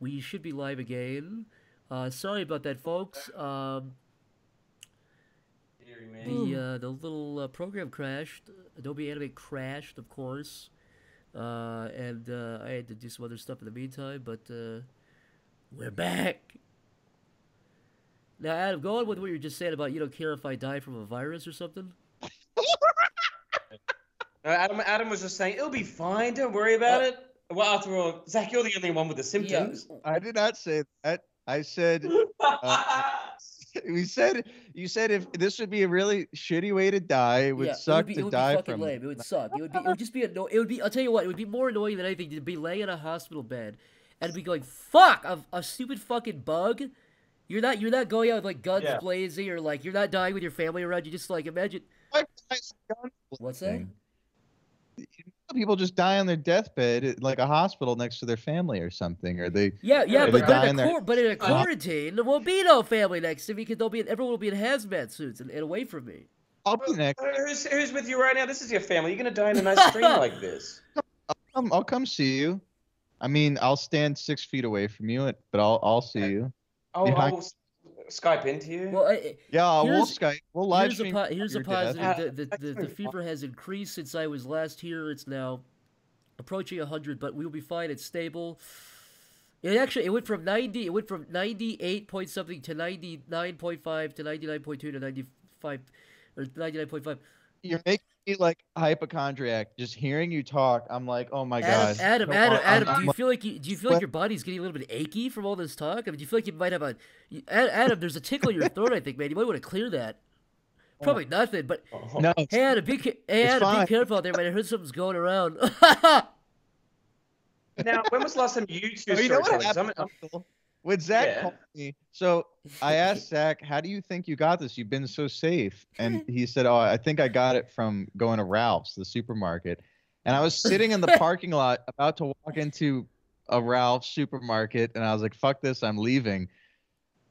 we should be live again. Uh, sorry about that, folks. Um, the uh, the little uh, program crashed. Adobe Animate crashed, of course, uh, and uh, I had to do some other stuff in the meantime. But uh, we're back. Now, Adam, go on with what you were just saying about you don't care if I die from a virus or something. Adam, Adam was just saying it'll be fine. Don't worry about Uh, it. Well, after all, Zach, you're the only one with the symptoms. I did not say that. I said uh, we said you said if this would be a really shitty way to die, it would yeah, suck it would be, to it would die be fucking from. lame. It would suck. It would be. It would just be anno- It would be. I'll tell you what. It would be more annoying than anything to be laying in a hospital bed and be going, "Fuck, a, a stupid fucking bug." You're not. You're not going out with like guns Yeah. blazing or like you're not dying with your family around. You just like imagine. What's that? Thing. People just die on their deathbed at like a hospital next to their family or something, or they Yeah, yeah, but, they but, die in in a their but in a Uh-huh. quarantine, there won't be no family next to me because they'll be everyone will be in hazmat suits and, and away from me. I'll be next. Uh, Who's, who's with you right now? This is your family. You're gonna die in a nice stream like this. I'll, I'll come see you. I mean, I'll stand six feet away from you, but I'll I'll see you. Oh, Yeah, I- I'll s- Skype into you. Well, I, Yeah, we'll Skype. We'll live here's a po- here's a your death. positive. The, the, the, the fever has increased since I was last here. It's now approaching 100, but we will be fine. It's stable. It actually it went from 90. It went from 98 point something to 99.5 to 99.2 to 95 or 99.5. You're making me like hypochondriac. Just hearing you talk, I'm like, oh my god. Adam, No, Adam, I'm- Adam, I'm do you like- feel like you, do you feel like your body's getting a little bit achy from all this talk? I mean, do you feel like you might have a you- Adam? There's a tickle in your throat. I think, man. You might want to clear that. Probably nothing, but Oh. No, hey, Adam, be ca- hey, It's Adam, be careful out there, man. I heard something's going around. Now, when was the last time you two Oh, you know what happened, I'm- Uncle? When Zach Yeah. called me, so I asked Zach, "How do you think you got this? You've been so safe." And he said, "Oh, I think I got it from going to Ralph's, the supermarket." And I was sitting in the parking lot, about to walk into a Ralph's supermarket, and I was like, "Fuck this, I'm leaving."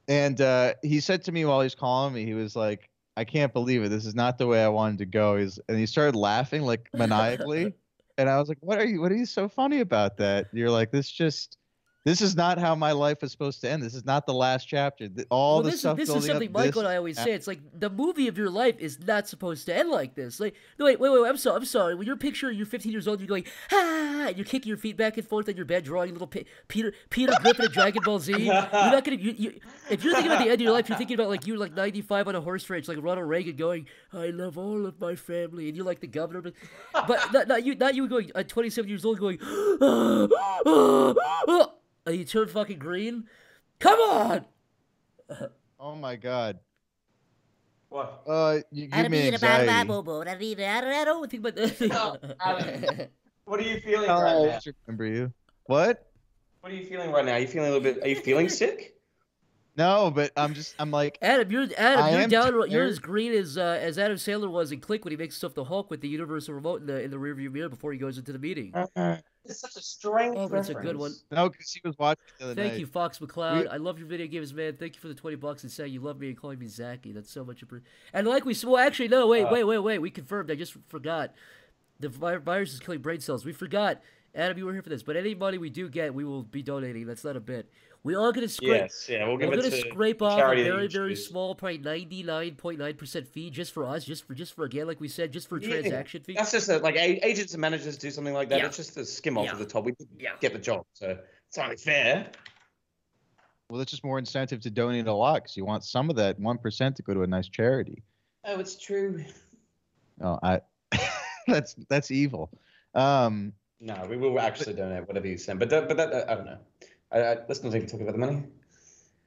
And uh, he said to me while he was calling me, he was like, "I can't believe it. This is not the way I wanted to go." He's and he started laughing like maniacally, and I was like, "What are you? What are you so funny about that?" You're like, "This just." This is not how my life is supposed to end. This is not the last chapter. All well, the this, stuff is, this is building up, something Michael this- and I always say. It's like the movie of your life is not supposed to end like this. Like, no, wait, wait, wait. I'm sorry. I'm sorry. When you're picturing you're 15 years old, you're going ah, and you're kicking your feet back and forth on your bed, drawing little Pe- Peter Peter Griffin and Dragon Ball Z. You're not gonna. You, you, if you're thinking about the end of your life, you're thinking about like you're like 95 on a horse ranch, like Ronald Reagan going, "I love all of my family," and you're like the governor. But, but not, not you. Not you going at 27 years old going, ah, ah, ah, and you turn fucking green. Come on. Oh my god. What? Uh, you give me anxiety. I don't think about that. What are you feeling I'll right now? always remember you. What? What are you feeling right now? Are you feeling a little bit? Are you feeling sick? No, but I'm just. I'm like. Adam, you're Adam, I you're am down. You're as green as uh, as Adam Sandler was in Click when he makes stuff the Hulk with the universal remote in the in the rearview mirror before he goes into the meeting. It's such a strange. Oh, that's a good one. No, because he was watching the other Thank night. you, Fox McCloud. We- I love your video games, man. Thank you for the twenty bucks and saying you love me and calling me Zachy. That's so much appreciated. And like we well, actually, no, wait, Uh, wait, wait, wait. We confirmed. I just forgot. The vi- virus is killing brain cells. We forgot. Adam, you were here for this, but any money we do get, we will be donating. That's not a bit. We are gonna scrape. Yes, yeah, we'll We're give it gonna scrape off a very, very choose. small, probably ninety nine point nine percent fee just for us, just for just for again, like we said, just for a Yeah. transaction fee. That's just a, like agents and managers do something like that. Yeah. It's just a skim off Yeah. of the top. We didn't Yeah. get the job, so it's only fair. Well, that's just more incentive to donate a lot because you want some of that one percent to go to a nice charity. Oh, it's true. Oh, I. that's that's evil. Um. No, we will actually donate whatever you send, but that, but that I don't know. I, I, let's not even talk about the money.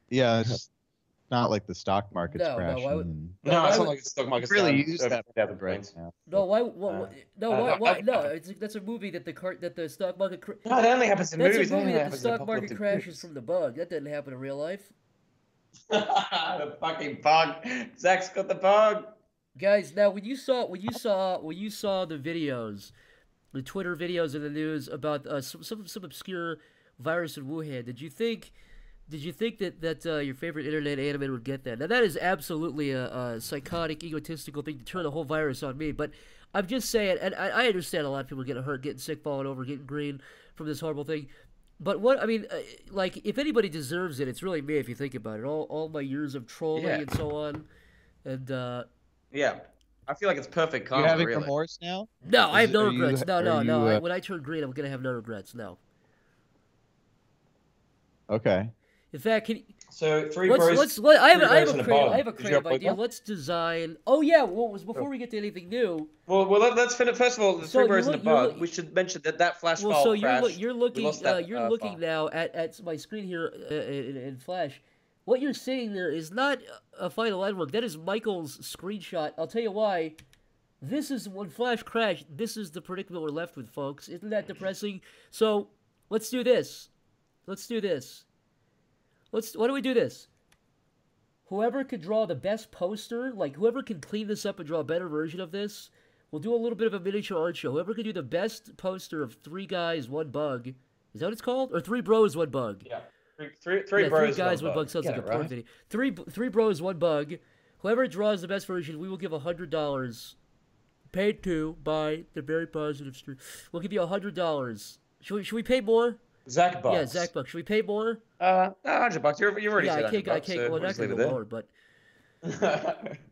Yeah, it's not like the stock market's No, no, crashing. why would- No, No, why it's would- not like the stock market's really down, use uh, that down the right points. now. No, why? why, Uh, why no, uh, why? no, why no, it's, that's a movie that the car that the stock market. Cr- No, that only happens in that's movies. a movie only that the stock market crashes movies. from the bug. That didn't happen in real life. the fucking bug. Zach's got the bug. Guys, now when you saw when you saw when you saw the videos, the Twitter videos and the news about uh, some, some some obscure virus in Wuhan, did you think did you think that that uh, your favorite internet anime would get that? Now that is absolutely a, a psychotic, egotistical thing to turn the whole virus on me. But I'm just saying, and I, I understand a lot of people getting hurt, getting sick, falling over, getting green from this horrible thing. But what I mean, uh, like, if anybody deserves it, it's really me. If you think about it, all all my years of trolling Yeah. and so on, and uh, Yeah. I feel like it's perfect You karma, having really. remorse now? no, I have no are you- regrets. no, no, no. you, I, uh, when I turn green, I'm gonna have no regrets. No. Okay. In fact, can, So three let's bros. let's let, I have three a, I have bros a and a creative, bug. I have a Is your creative idea. bug? Let's design. Oh yeah, well, was before we get to anything new. Well, well, let, us finish. First of all, the So three you're bros and a look- you're bug. look- we should mention that that flash Well, file so you're crashed. loo- you're looking lost uh, that, you're uh, looking file. now at, at my screen here uh, in, in Flash. What you're seeing there is not a final line work. That is Michael's screenshot. I'll tell you why. This is when Flash crashed. This is the predicament we're left with, folks. Isn't that depressing? So let's do this. Let's do this. Let's. Why don't we do this? Whoever could draw the best poster, like whoever can clean this up and draw a better version of this, we'll do a little bit of a miniature art show. Whoever can do the best poster of three guys, one bug. Is that what it's called? Or three bros, one bug. Yeah. Three, three, three yeah, bros. three guys, one one bug sounds Get like a it, porn right? video. Three, three bros, one bug. Whoever draws the best version, we will give a hundred dollars, paid to by the very positive stream. We'll give you a hundred dollars. Should we? Should we pay more? Zach Bucks. Yeah, Zach Buck. Should we pay more? Uh, hundred bucks. You're, you already yeah, said I can't. I can't. so well, we'll not gonna leave go lower, but.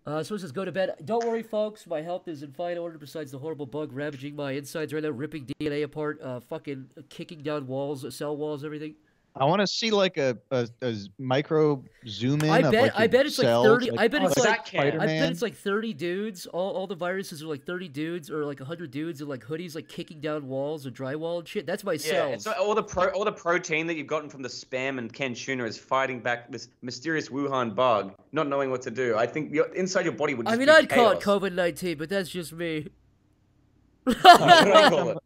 Uh, so it says go to bed. Don't worry, folks. My health is in fine order. Besides the horrible bug ravaging my insides right now, ripping DNA apart, uh, fucking kicking down walls, cell walls, everything. I want to see like a, a, a micro zoom in. I of, bet- like, I bet it's like cells, 30 I bet oh, it's like like- I Spider-Man. bet it's like thirty dudes. All, all the viruses are like thirty dudes, or like hundred dudes in like hoodies, like kicking down walls or drywall and shit. That's my yeah, cells. it's like all the pro, all the protein that you've gotten from the spam and Ken Tuna is fighting back this mysterious Wuhan bug, not knowing what to do. I think your, inside your body would. I mean, be I'd call it. COVID nineteen, but that's just me.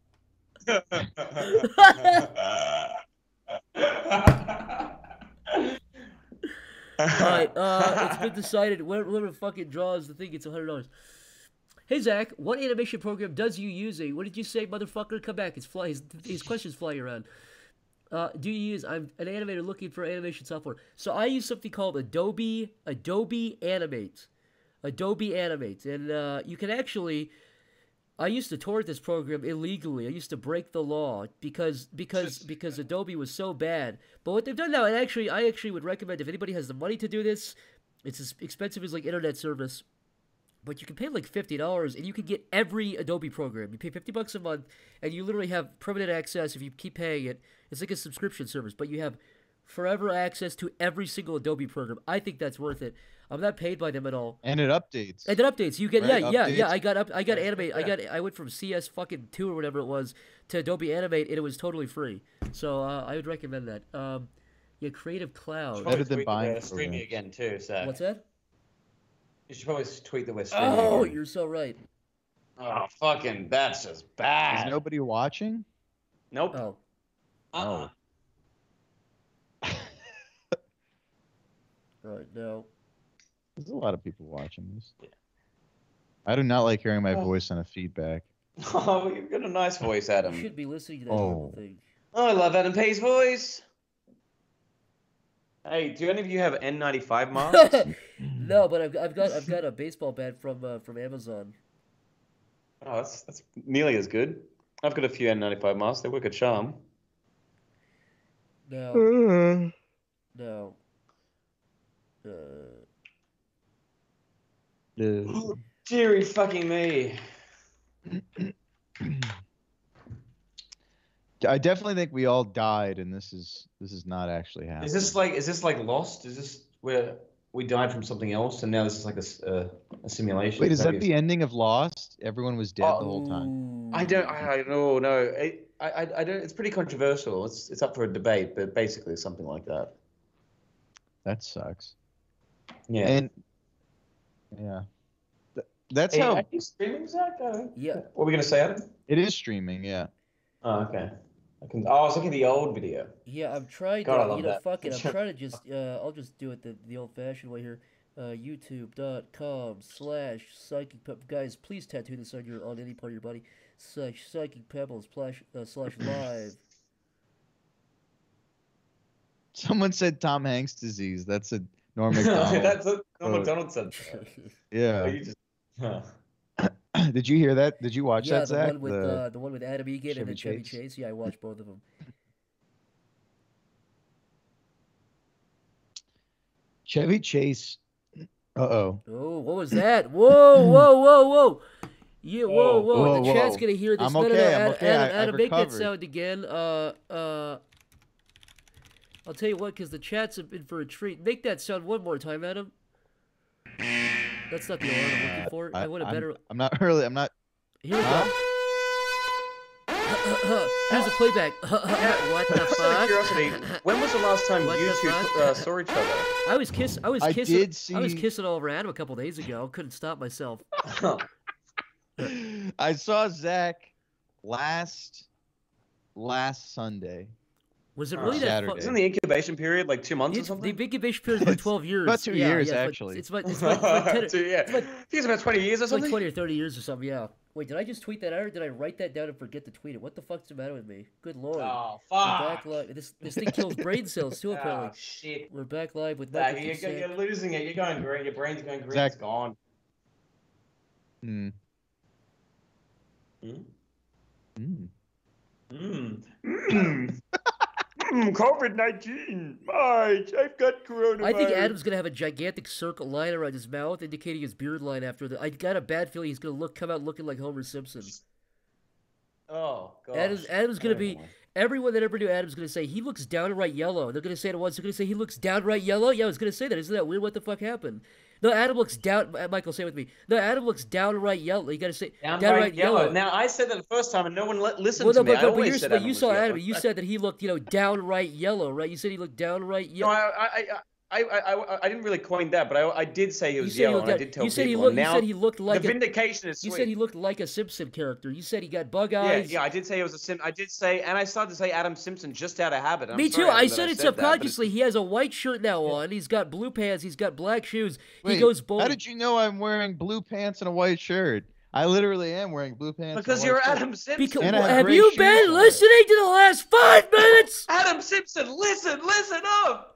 What do I call it? All right, uh, it's been decided. Whoever, whoever fucking draws the thing gets hundred dollars. Hey Zach, what animation program does you using? What did you say, motherfucker? Come back. It's fly. His, his questions flying around. Uh, do you use? I'm an animator looking for animation software. So I use something called Adobe Adobe Animate. Adobe Animate, and uh, you can actually. I used to tort this program illegally. I used to break the law because because because Adobe was so bad. But what they've done now, and actually, I actually would recommend if anybody has the money to do this, it's as expensive as like internet service. But you can pay like fifty dollars, and you can get every Adobe program. You pay fifty bucks a month, and you literally have permanent access if you keep paying it. It's like a subscription service, but you have forever access to every single Adobe program. I think that's worth it. I'm not paid by them at all. and it updates. And it updates. You get Right, yeah, yeah, yeah. I got up. I got Yeah, animate. I got. I went from CS fucking two or whatever it was to Adobe Animate, and it was totally free. So uh, I would recommend that. Um, yeah, Creative Cloud. Better than buying we're streaming again too. So What's that? you should probably tweet that we're streaming. Oh, again. you're so right. Oh, fucking, that's just bad. Is nobody watching? Nope. Oh, Uh-uh. all right. No. There's a lot of people watching this. I do not like hearing my Oh. voice on a feedback. Oh, you've got a nice voice, Adam. You should be listening to that Oh. thing. Oh, I love Adam Pay's voice. Hey, do any of you have N95 masks? no, but I've, I've got I've got a baseball bat from uh, from Amazon. oh, that's that's nearly as good. I've got a few N95 masks. They work a charm. No. No. Uh, Uh, Deary fucking me. I definitely think we all died, and this is this is not actually happening. Is this like is this like Lost? Is this where we died from something else and now this is like a, s- uh, a simulation? Wait, is that the ending of Lost? Everyone was dead Oh, the whole time. I don't. I, I don't know. It, I, I I don't. It's pretty controversial. It's it's up for a debate, but basically something like that. That sucks. Yeah. And yeah, Th- that's Hey, how are you streaming, Zach? Uh, Yeah. What were we gonna say, Adam? it is streaming. Yeah. Oh, okay. I can. Oh, I was looking at the old video. Yeah, I'm trying God, I to, love you know, that. fuck it. I'm trying to just, uh, I'll just do it the, the old-fashioned way here. Uh, YouTube.com slash psychic pep. Guys, please tattoo this on your on any part of your body. Slash psychic pebbles slash uh, slash live. Someone said Tom Hanks disease. That's a Norm Macdonald. That's what Norm Macdonald said. yeah. Oh, Did you hear that? Did you watch yeah, that, the Zach? One with, the, uh, the one with Adam Eget Chevy and then Chevy Chase. Chase. Yeah, I watched both of them. Chevy Chase. Uh oh. Oh, what was that? Whoa, whoa, whoa, whoa. Yeah, whoa, whoa. whoa the chat's gonna hear this. I'm okay. No, no. I'm Adam, okay. Adam, I, Adam make recovered. that sound again. Uh, uh, I'll tell you what, because the chat's have been for a treat. Make that sound one more time, Adam. That's not the alarm I'm looking for. I, want a I'm- better. I'm not really. I'm not. Here we Huh? go. Here's a playback. what the Just out of fuck? curiosity, when was the last time What you the two uh, saw each other? I was kiss. I was I kissing. did I was kissing all over Adam a couple days ago. Couldn't stop myself. I saw Zach last last Sunday. Was it Oh, really that? Saturday. Fu- Isn't the incubation period like two months or It's, something? the incubation period is about It's 12 years. about two yeah, years, yeah, it's about- actually. It's about, it's about, it's about 10, Two- yeah. it's like- I think it's about 20 years or it's like something. 20 or 30 years or something, yeah. Wait, did I just tweet that out or did I write that down and forget to tweet it? What the fuck's the matter with me? Good lord. Oh, We're fuck. back live. This, this thing kills brain cells too, apparently. Oh, shit. We're back live with Nah, Michael you're, you're losing it. You're going green. Your brain's going green. Zach- It's gone. Hmm. Hmm? Hmm. Mm. Mm. COVID 19. Mike, I've got coronavirus. I think Adam's gonna have a gigantic circle line around his mouth, indicating his beard line after the. I got a bad feeling he's gonna look come out looking like Homer Simpson. Oh, God. Adam's, Adam's gonna be everyone that ever knew Adam's gonna say he looks downright yellow. They're gonna say it once. They're gonna say he looks downright yellow. Yeah, I was gonna say that. Isn't that weird? What the fuck happened? No, Adam looks down. uh, Michael, say it with me. No, Adam looks downright yellow. You gotta say Downright, yellow. Now, I said that the first time and no one li- listened well, no, to me. but, I but, but, said but you saw yellow. Adam. You said that he looked, you know, downright yellow, right? You said he looked downright yellow. No, yellow. I, I, I, I, I, I didn't really coin that, but I, I did say he was said he yellow, looked. and I did tell you said he people. looked. and You now said he looked like the a. vindication is You said he looked like a Simpson character. You said he got bug yeah, eyes. yeah, yeah, I did say it was a sim. I did say, and I started to say Adam Simpson just out of habit. I'm Me too. sorry, Adam, I said it that, but subconsciously. He has a white shirt now on. He's got blue pants. He's got black shoes. he goes bold. How did you know I'm wearing blue pants and a white shirt? I literally am wearing blue pants. Because you're shirt. Adam Simpson. Because And I have have you been on. listening to the last five minutes? Adam Simpson, listen, listen up.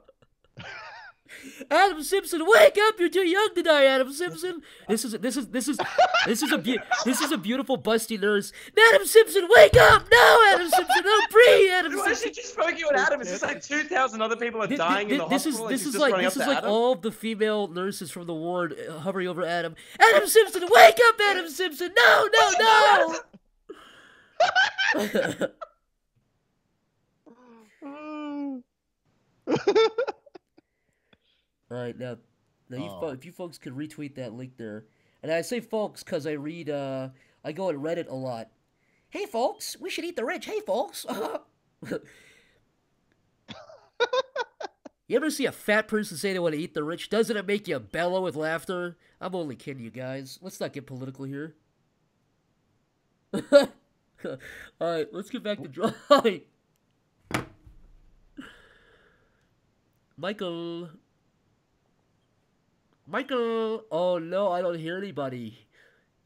Adam Simpson, wake up! You're too young to die, Adam Simpson. This is this is this is this is a be- this is a beautiful busty nurse. Adam Simpson, wake up! No, Adam Simpson, no, breathe, Adam Why Simpson. should just focus on Adam? It's just like 2,000 other people are Thi- thi- dying in the thi- this is hospital. and this is like this is like Adam? all of the female nurses from the ward uh, hovering over Adam. Adam Simpson, wake up, Adam Simpson! No, no, no! All right, now, now you fo- Oh. if you folks could retweet that link there, and I say folks because I read, uh, I go on Reddit a lot. Hey folks, we should eat the rich. Hey folks. you ever see a fat person say they want to eat the rich? Doesn't it make you bellow with laughter? I'm only kidding, you guys. Let's not get political here. All right, let's get back to drawing. Michael. Michael. Oh no, I don't hear anybody.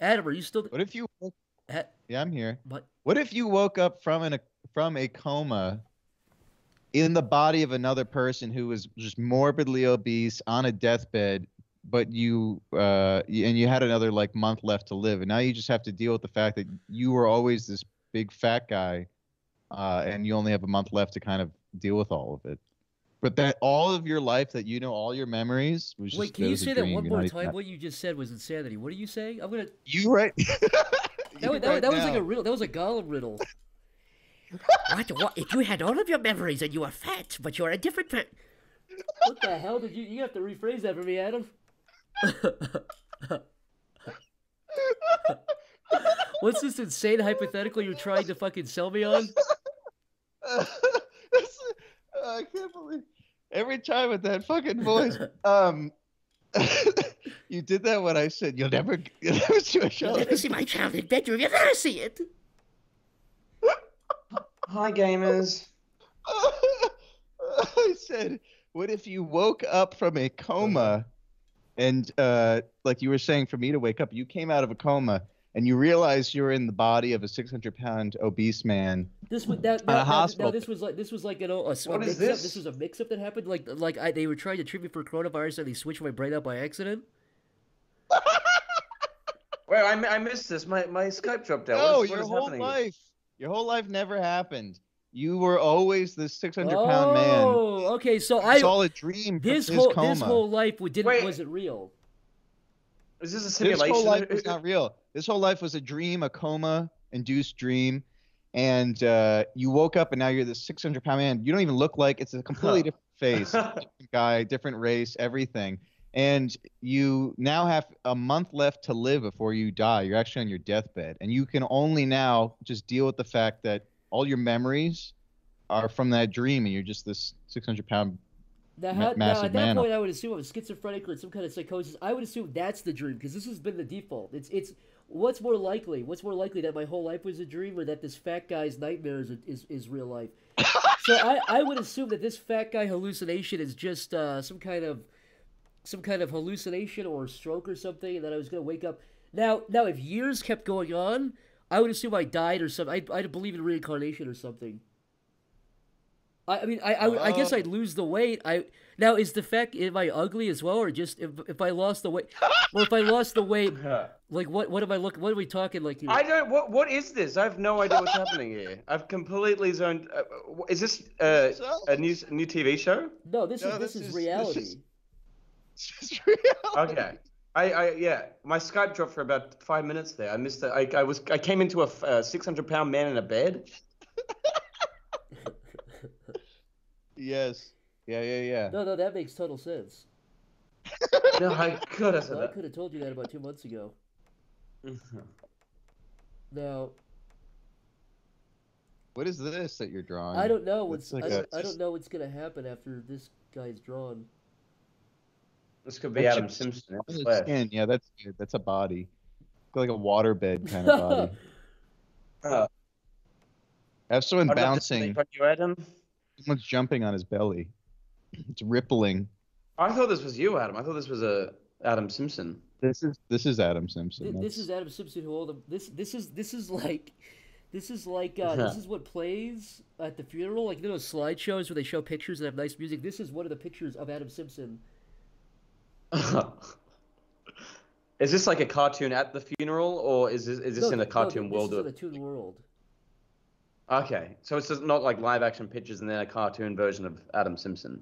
Adam, are you still? What if you? Yeah, I'm here. What? What if you woke up from an from a coma in the body of another person who was just morbidly obese on a deathbed, but you uh and you had another like month left to live, and now you just have to deal with the fact that you were always this big fat guy, uh, and you only have a month left to kind of deal with all of it. But that all of your life, that you know all your memories, was just Wait, can you say that one you're more even time? What you just said was insanity. What are you saying? I'm gonna. You right. That, was, that, was- that was like a riddle. That was a Gollum riddle. what, what? If you had all of your memories and you were fat, but you're a different. What the hell did you? You have to rephrase that for me, Adam. What's this insane hypothetical you're trying to fucking sell me on? That's- I can't believe every time with that fucking voice. Um, you did that when I said you'll never, you'll never see a show. You'll never see my childhood bedroom. You'll never see it. Hi, gamers. I said, what if you woke up from a coma, and uh, like you were saying, for me to wake up, you came out of a coma. And you realize you're in the body of a 600 pound obese man. This was that. On a that, that hospital now this was like this was like you know a, a What is mix-up. this? This was a mix-up that happened. Like like I, they were trying to treat me for coronavirus and they switched my brain out by accident. Wait, I, I missed this. My my Skype dropped out. No, what is, your is whole happening? life, your whole life never happened. You were always this 600 pound man. Oh, okay, so I It's all a dream. from this his whole coma. this whole life would- didn't Wait. wasn't real. Is this a This whole life was not real. This whole life was a dream, a coma-induced dream, and uh, you woke up and now you're this 600 pound man. You don't even look like it's a completely different face, different guy, different race, everything. And you now have a month left to live before you die. You're actually on your deathbed, and you can only now just deal with the fact that all your memories are from that dream, and you're just this 600 pound. Now, Ma- now at that man. point, I would assume I'm schizophrenic or some kind of psychosis. I would assume that's the dream because this has been the default. It's it's what's more likely? What's more likely that my whole life was a dream or that this fat guy's nightmare is is, is real life? so I, I would assume that this fat guy hallucination is just uh, some kind of some kind of hallucination or stroke or something, and that I was gonna wake up. Now now if years kept going on, I would assume I died or something. I'd, I'd believe in reincarnation or something. I, I mean, I, I, I guess Oh. I'd lose the weight. I now is the fact am I ugly as well, or just if, if I lost the weight? well, if I lost the weight, like what what am I looking? What are we talking like here? I don't. What What is this? I have no idea what's happening here. I've completely zoned. Uh, is this uh, a new s- new TV show? no, this No, is this, this is, is- this reality. is- It's just real. Okay. I, I yeah. My Skype dropped for about five minutes there. I missed it. I, I was I came into a uh, 600 pound man in a bed. Yes. Yeah, yeah, yeah. No, no, that makes total sense. No, I could have So I could have told you that about two months ago. that. Now What is this that you're drawing? I don't know what's like I, a- don't, I don't know what's gonna happen after this guy's drawn. This could be That's Adam Simpson. in That's a flesh. skin. Yeah, that's good. That's a body. Like a waterbed kind of body. Uh, I have someone I'd love to bouncing. you, Adam. Someone's jumping on his belly. It's rippling. I thought this was you, Adam. I thought this was a Adam Simpson. This is this is Adam Simpson. Th- This is Adam Simpson who all the this this is this is like this is like uh, this is what plays at the funeral like you know those slideshows where they show pictures and have nice music. This is one of the pictures of Adam Simpson. is this like a cartoon at the funeral, or is this is this No, in a no, cartoon this world? is of- in a toon world. Okay, so it's just not like live action pictures and then a cartoon version of Adam Simpson.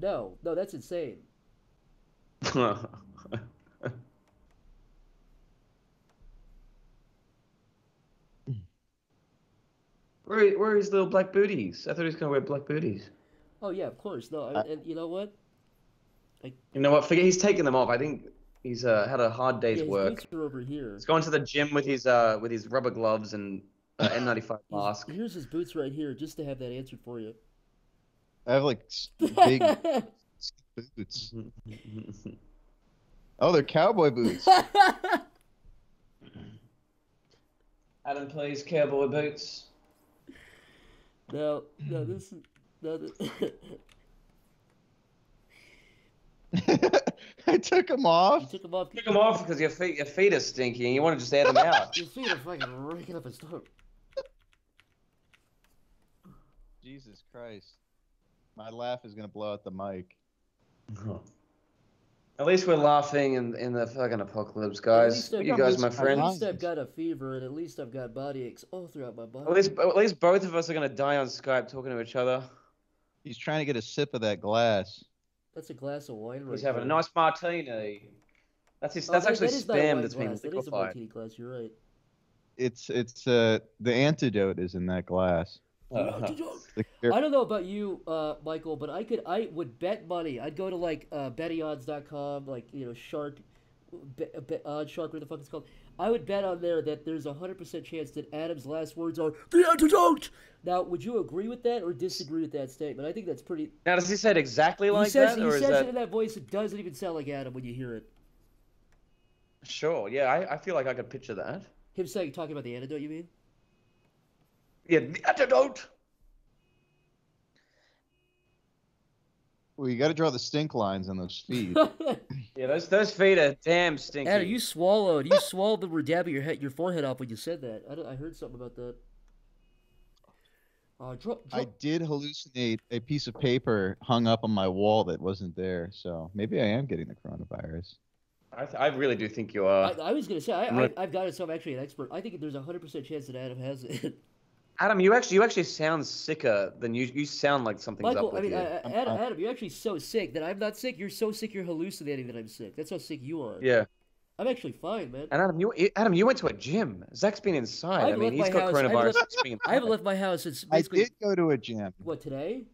No, no, that's insane. where, where are his little black booties? I thought he was gonna wear black booties. Oh yeah, of course. No, I, Uh, and you know what? You know what? Forget he's taking them off. I think he's uh, had a hard day's yeah, his work. boots are over here. He's going to the gym with his uh with his rubber gloves and uh, N95 mask. Here's his boots right here, just to have that answered for you. I have like big boots. Oh, they're cowboy boots. Adam plays cowboy boots. no, no, this is no. This, I took them you off. took them off. Pick them off because your feet your feet are stinky and you want to just air them out. Your feet are fucking raking up a storm. Jesus Christ. My laugh is gonna blow out the mic. At least we're laughing in in the fucking apocalypse, guys. You guys, my I At least I've got a fever, and at least I've got body aches all throughout my body. At least at least both of us are gonna die on Skype talking to each other. He's trying to get a sip of that glass. That's a glass of wine right He's having a nice martini. That's his, Oh, that's that- actually that is not a spam wine that's been glass. That is a martini glass. You're right. It's it's uh the antidote is in that glass. Uh-huh. The cure- I don't know about you, uh, Michael, but I could, I would bet money. I'd go to like uh, bettyodds.com, like you know, Shark, be, be, Odd Shark, what the fuck it's called. I would bet on there that there's a hundred percent chance that Adam's last words are the antidote. Now, would you agree with that or disagree with that statement? I think that's pretty. Now, does he say it exactly like he says, that, he or is says that it in that voice. It doesn't even sound like Adam when you hear it. sure? Yeah, I, I feel like I could picture that. Him saying, talking about the antidote. You mean? Yeah, the antidote. well, you got to draw the stink lines on those feet. Yeah, those those feet are damn stinky. Adam, you swallowed. You swallowed the were dabbing your head, your forehead off when you said that. I, I heard something about that. Uh, draw, draw, I did hallucinate a piece of paper hung up on my wall that wasn't there, so maybe I am getting the coronavirus. I, th- I really do think you are. I, I was gonna say I, I, I've got it, so I'm actually an expert. I think there's a hundred percent chance that Adam has it. Adam, you actually you actually sound sicker than you. You sound like something's Michael, up I with mean, you. uh, I'm Adam. Adam, you're actually so sick that I'm not sick. You're so sick you're hallucinating that I'm sick. That's how sick you are. yeah. I'm actually fine, man. And Adam, you Adam, you went to a gym. Zach's been inside. I've I mean, he's got house- I've coronavirus. left- He's I haven't left my house since I did go to a gym, what today.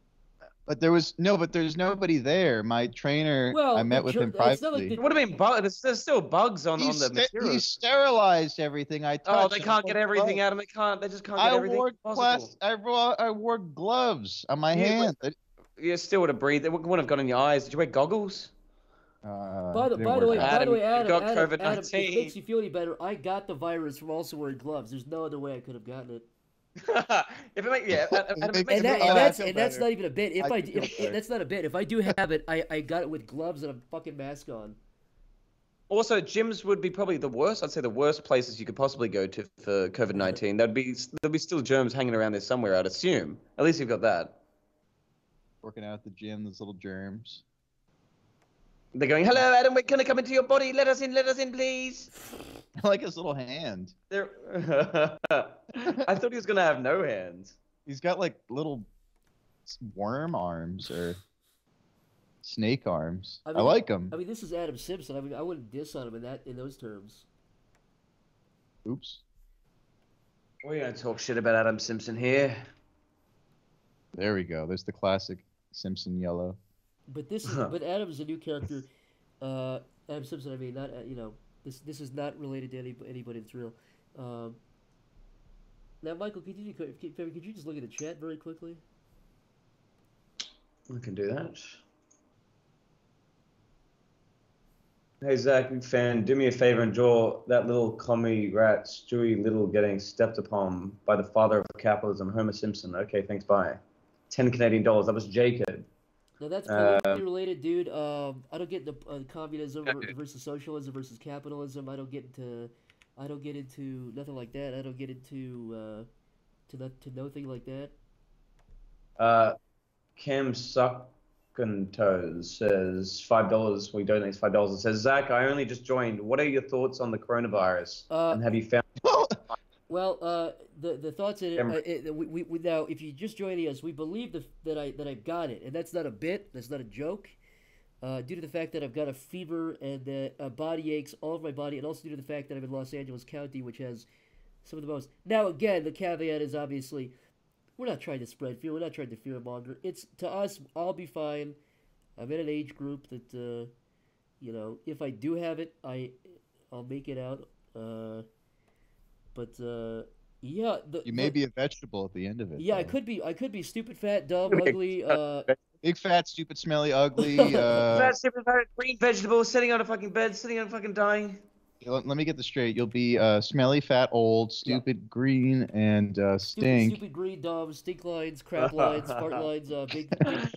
But there was no, but there's nobody there. My trainer, Well, I met with him it's not like privately. the- It would have been bug. There's, there's still bugs on, he, on the ste- he sterilized everything I touched. Oh, they and can't get everything gloves. out of They can't. They just can't get I everything wore possible. glass. I wore, I wore gloves on my Yeah, but- You still would have breathed. It wouldn't have got in your eyes. Did you wear goggles? Uh, By the didn't by the way, out. by the Adam, way, you Adam, got Adam, Adam, if it makes you feel any better, I got the virus from also wearing gloves. There's no other way I could have gotten it. If it make, yeah, Adam, Adam, And, that, and that's and that's not even a bit. If I I, feel if, that's not a bit. If I do have it, I, I got it with gloves and a fucking mask on. Also, gyms would be probably the worst. I'd say the worst places you could possibly go to for COVID nineteen. There'd be there'd be still germs hanging around there somewhere. I'd assume. At least you've got that. Working out at the gym, those little germs. They're going, "Hello, Adam. We're gonna come into your body. Let us in. Let us in, please." I like his little hand. They're... I thought he was gonna have no hands. He's got like little worm arms or snake arms. I I, like him. I mean, this is Adam Simpson. I mean, I wouldn't diss on him in that in those terms. Oops. We don't talk shit about Adam Simpson here. There we go. There's the classic Simpson yellow. But this is but Adam's a new character. Uh, Adam Simpson. I mean, not uh, you know this this is not related to any, anybody that's real. Um, now, Michael, could you could, you just look at the chat very quickly? I can do that. Hey Zach, big fan. Do me a favor and draw that little commie rat, Stewie Little, getting stepped upon by the father of capitalism, Homer Simpson. Okay, thanks. Bye. Ten Canadian dollars. That was Jacob. Now that's Uh, politically related, dude. Um, I don't get the uh, communism versus socialism versus capitalism. I don't get into, I don't get into nothing like that. I don't get into uh, to to nothing like that. Uh, Cam Suckentoes says five dollars. We donate five dollars. It says Zach, I only just joined. What are your thoughts on the coronavirus? Uh, and have you found? Well, uh, the the thoughts in it, Em- uh, it we, we, we now if you just joining us, we believe the, that I that I've got it, and that's not a bit, that's not a joke. Uh, due to the fact that I've got a fever and that uh, body aches all over my body, and also due to the fact that I'm in Los Angeles County, which has some of the most. Now, again, the caveat is obviously we're not trying to spread fear. We're not trying to fear monger. It's to us, I'll be fine. I'm in an age group that, uh, you know, if I do have it, I, I'll make it out. Uh, but uh, yeah, the, You may the- be a vegetable at the end of it. Yeah, I could be. I could be stupid, fat, dumb, ugly. Uh, Big fat, stupid, smelly, ugly. Uh, Fat, super fat, green vegetable sitting on a fucking bed, sitting on a fucking dying. let, let me get this straight. You'll be uh, smelly, fat, old, stupid, green, and uh, stink. stupid, green, dumb, stink lines, crap lines, fart lines. Uh, big. big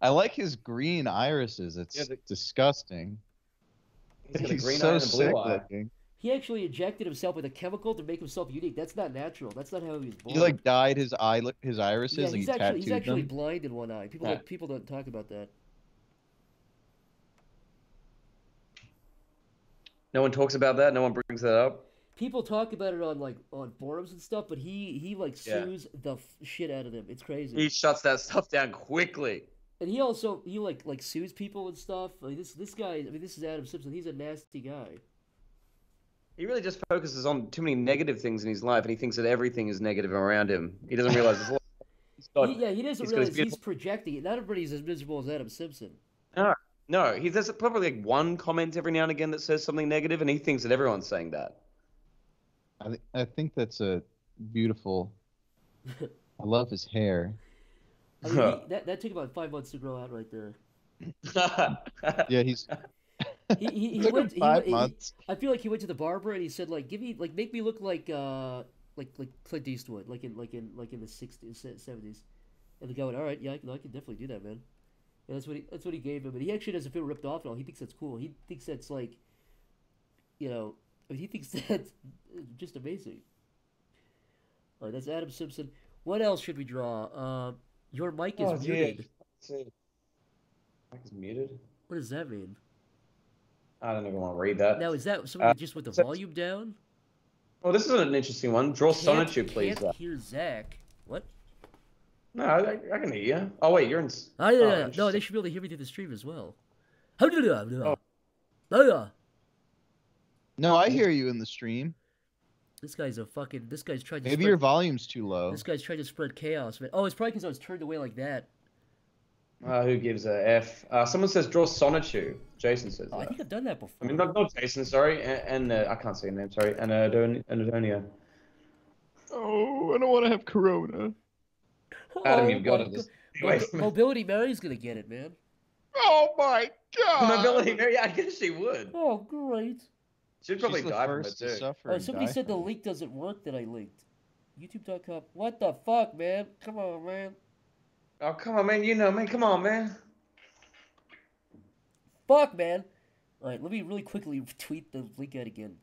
I like his green irises. It's Yeah, the- disgusting. He's got a He's green so and a blue sick eye. looking. He actually injected himself with a chemical to make himself unique. That's not natural. That's not how he was born. He like dyed his eye, his irises, yeah, and he's he actually he's actually them. blind in one eye. People Yeah. don't, people don't talk about that. No one talks about that. No one brings that up. People talk about it on like on forums and stuff, but he he like Yeah. sues the f- shit out of them. It's crazy. He shuts that stuff down quickly. and he also he like like sues people and stuff. Like this this guy. I mean, this is Adam Simpson. He's a nasty guy. He really just focuses on too many negative things in his life, and he thinks that everything is negative around him. He doesn't realize it's he's got- He, yeah, he doesn't he's got realize he's projecting it. Not everybody's as miserable as Adam Simpson. No, no. he there's probably like one comment every now and again that says something negative, and he thinks that everyone's saying that. I, thi- I think that's a beautiful. I love his hair. Oh, I mean, he, that that took about five months to grow out right there. Yeah, he's. He he, he went. Five he- months. I feel like he went to the barber and he said like, give me like make me look like uh like like Clint Eastwood like in like in like in the sixties seventies, and the guy went, all right, yeah, I can, I can definitely do that, man. And that's what he that's what he gave him, and he actually doesn't feel ripped off at all. He thinks that's cool. He thinks that's like, you know, I mean, he thinks that's just amazing. All right, that's Adam Simpson. What else should we draw? Uh, your mic is Oh, dear. muted. Mike is muted. What does that mean? I don't even want to read that. Now is that somebody Uh, just with the so- volume down? Well, this is an interesting one. Draw Can't, Sonichu, please. can't Zach. hear Zach. What? No, I, I can hear you. Oh wait, you're in. s- Oh, yeah, oh, yeah, yeah. No, they should be able to hear me through the stream as well. How do you do that? Oh. Oh. No, I hear you in the stream. This guy's a fucking. This guy's trying to. Maybe spread, your volume's too low. This guy's trying to spread chaos, man. Oh, it's probably because I was turned away like that. Uh, who gives a F? Uh, someone says draw Sonichu. Jason says Oh, I think I've done that before. I mean, not, not Jason, sorry, and, and uh, I can't say your name, sorry, and uh, Adon- and Adonia. Oh, I don't want to have Corona. Adam, Oh you've got it. Just God. wait. Mobility Mary's gonna get it, man. Oh my god! Mobility, Mary, yeah, I guess she would. Oh, great. She'd probably She's the die from it first to too. suffer Oh, somebody said the from it. link doesn't work that I linked. YouTube.com. What the fuck, man? Come on, man. Oh, come on, man, you know, man, come on, man. Fuck, man. All right, let me really quickly tweet the link out again.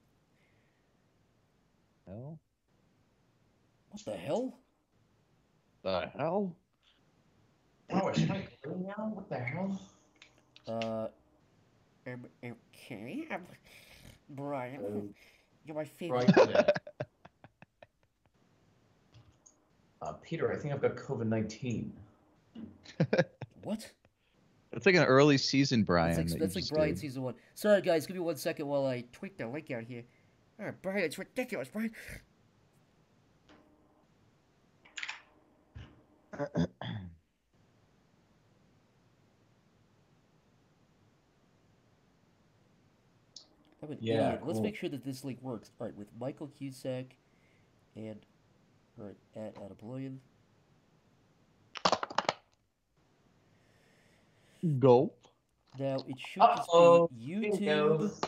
Hell? What the hell? The hell? Oh, should I go now? What the hell? Uh, um, okay. I'm Brian. You're my favorite. Right. uh, Peter, I think I've got COVID 19. What? That's like an early season Brian. That's like, that that's like Brian did. season one. Sorry, guys. Give me one second while I tweak the link out here. All right, Brian, it's ridiculous, Brian. I'm Yeah, idiot. Let's make sure that this link works. All right, with Michael Cusack and all right at Adaployan. Gulp. Now it should Uh-oh, just be bingo. YouTube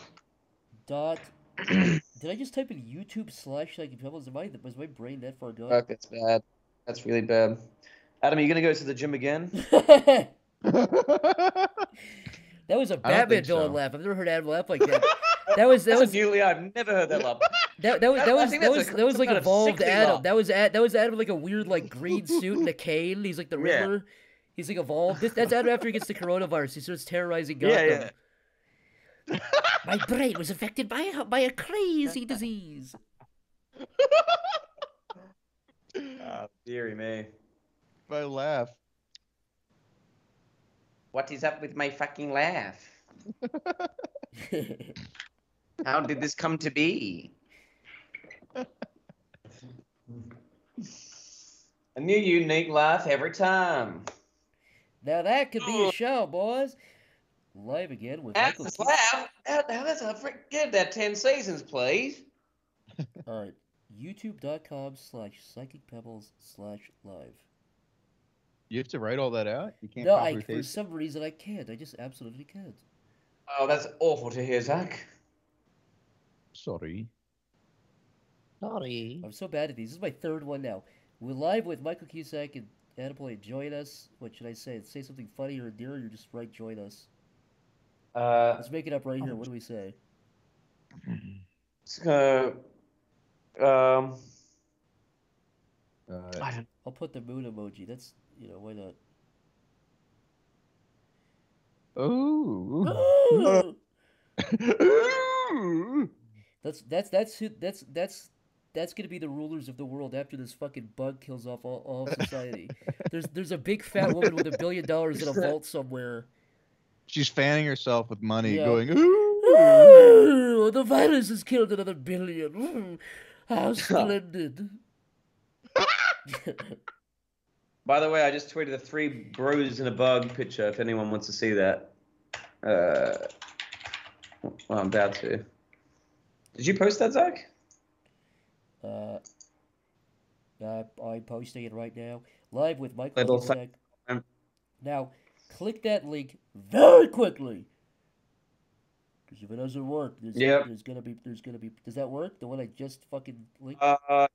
dot. Did I just type in YouTube slash like Pebbles? Am I was my brain that far gone? Fuck, that's bad. That's really bad. Adam, are you gonna go to the gym again? that was a don't Batman villain so. laugh. I've never heard Adam laugh like that. That was that That's was a newly. I've never heard that laugh. that, that was that- that was think that that's was a- that was like kind of evolved Adam. laugh. That was Ad, that was Adam like a weird like green suit and a cane. He's like the Yeah. Riddler. He's like evolved. This, that's after he gets the coronavirus. He starts terrorizing Gotham. Yeah, yeah. My brain was affected by a, by a crazy disease. Ah, dearie me. My laugh. What is up with my fucking laugh? How did this come to be? A new unique laugh every time. Now that could be a show, boys. Live again with Michael. That's Keaton. laugh. That, that was a frick. Give that ten seasons, please. All right, YouTube.com slash Psychic Pebbles slash live. You have to write all that out. You can't No, I, for some reason I can't. I just absolutely can't. Oh, that's awful to hear, Zach. Sorry. Sorry. I'm so bad at these. This is my third one now. We're live with Michael Cusack and Attaboy. Join us. What should I say? Say something funny or endearing, or just write join us. Uh, Let's make it up right here. What do we say? so, um, Uh, I don't. I'll put the moon emoji. That's you know why not? oh. That's that's that's who that's that's that's gonna be the rulers of the world after this fucking bug kills off all, all of society. there's there's a big fat woman with a billion dollars in a vault somewhere. She's fanning herself with money, Yeah. going, ooh. Ooh, the virus has killed another billion. Mm, how splendid. By the way, I just tweeted a three bros in a bug picture. If anyone wants to see that, uh, well, I'm about to. Did you post that, Zach? Uh, uh, I'm posting it right now. Live with Michael Little Cusack. Now, click that link very quickly. Because if it doesn't work, there's, Yep. there's gonna be there's gonna be does that work? The one I just fucking linked? Uh,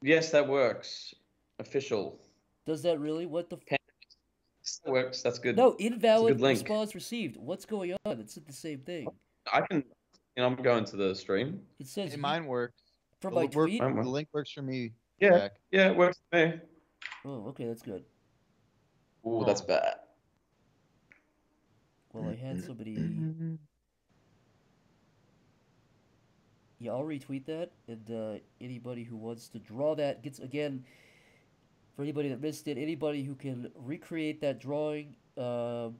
yes, that works. Official. Does that really? What the? F- That works. That's good. no, invalid link. response received. What's going on? It's the same thing. I can. You know, I'm going to the stream. It says Hey, you- mine works. From The my link work- tweet. Mine The works. link works for me. Yeah, Jack. yeah, it works for me. Oh, okay, that's good. Ooh, that's bad. Well, I had somebody. Yeah, I'll retweet that, and uh, anybody who wants to draw that gets again. For anybody that missed it, anybody who can recreate that drawing, uh,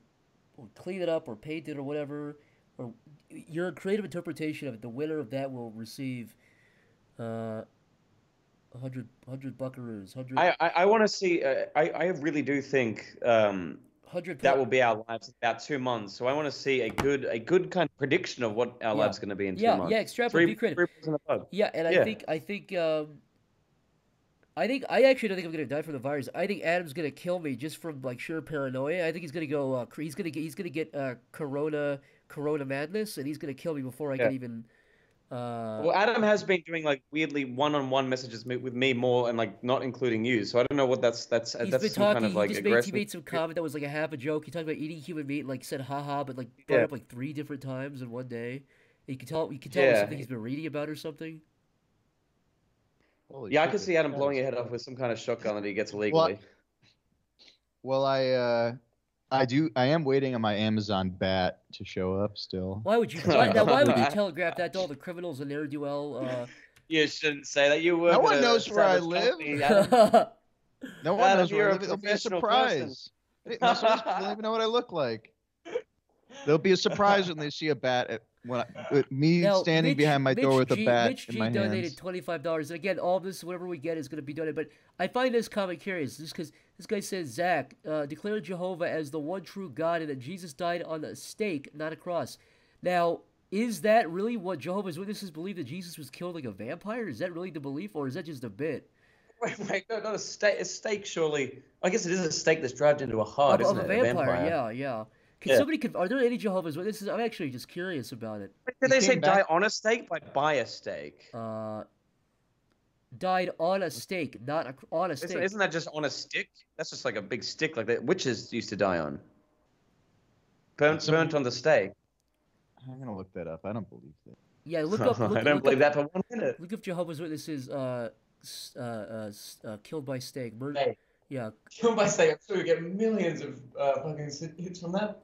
or clean it up, or paint it, or whatever, or your creative interpretation of it, the winner of that will receive uh, 100, 100 buckaroos, 100, I I, I want to see. Uh, I I really do think um, 100 that will be our lives in about two months. So I want to see a good a good kind of prediction of what our Yeah. lives going to be in two Yeah, months. yeah, extrapolate, Three, be creative. three balls in the. Yeah, and I Yeah. think I think um, I think I actually don't think I'm gonna die from the virus. I think Adam's gonna kill me just from like sheer paranoia. I think he's gonna go. Uh, he's gonna get. He's gonna get uh, corona, corona madness, and he's gonna kill me before I Yeah. can even. Uh, Well, Adam has been doing like weirdly one-on-one messages with me more, and like not including you. So I don't know what that's that's he's that's been talking. kind of like he just made, aggressive. he made some comment that was like a half a joke. He talked about eating human meat, and, like said haha, but like brought Yeah. up like three different times in one day. You can tell. You can tell Yeah. something he's been reading about or something. Holy Yeah, I could see Adam blowing your head off with some kind of shotgun that he gets illegally. Well, I uh, I do. I am waiting on my Amazon bat to show up still. Why would you? Why, now, why would you telegraph that to all the criminals in ne'er do well? Uh, You shouldn't say that. You work No one knows where I live. No one Adam, knows where you're I a live. It'll be a person. surprise. Hey, My sources don't even know what I look like. There'll be a surprise when they see a bat at when I, with me Now, standing Mitch- behind my door with a G, bat Mitch in G my donated hands. twenty five dollars, and again, all this whatever we get is going to be donated. But I find this comment curious, just because this guy says Zach uh, declare Jehovah as the one true God, and that Jesus died on a stake, not a cross. Now, is that really what Jehovah's Witnesses believe that Jesus was killed like a vampire? Is that really the belief, or is that just a bit Wait, wait, no, not a stake. A stake, surely. I guess it is a stake that's dragged into a heart, of, isn't of a it? vampire? Yeah, yeah. Can Yeah. somebody? Can, are there any Jehovah's Witnesses? I'm actually just curious about it. Did they say came die on a stake? Like buy a stake? Uh, died on a stake, not a, on a Isn't, stake. isn't that just on a stick? That's just like a big stick, like that witches used to die on. Burnt, Somebody- burnt on the stake. I'm gonna look that up. I don't believe that. Yeah, look up. Look, I don't believe up, that for one minute. Look up Jehovah's Witnesses. Uh, uh, uh, uh, killed by stake. Murder. Hey. Yeah. Kill by steak. I'm sure we get millions of uh, fucking hits from that.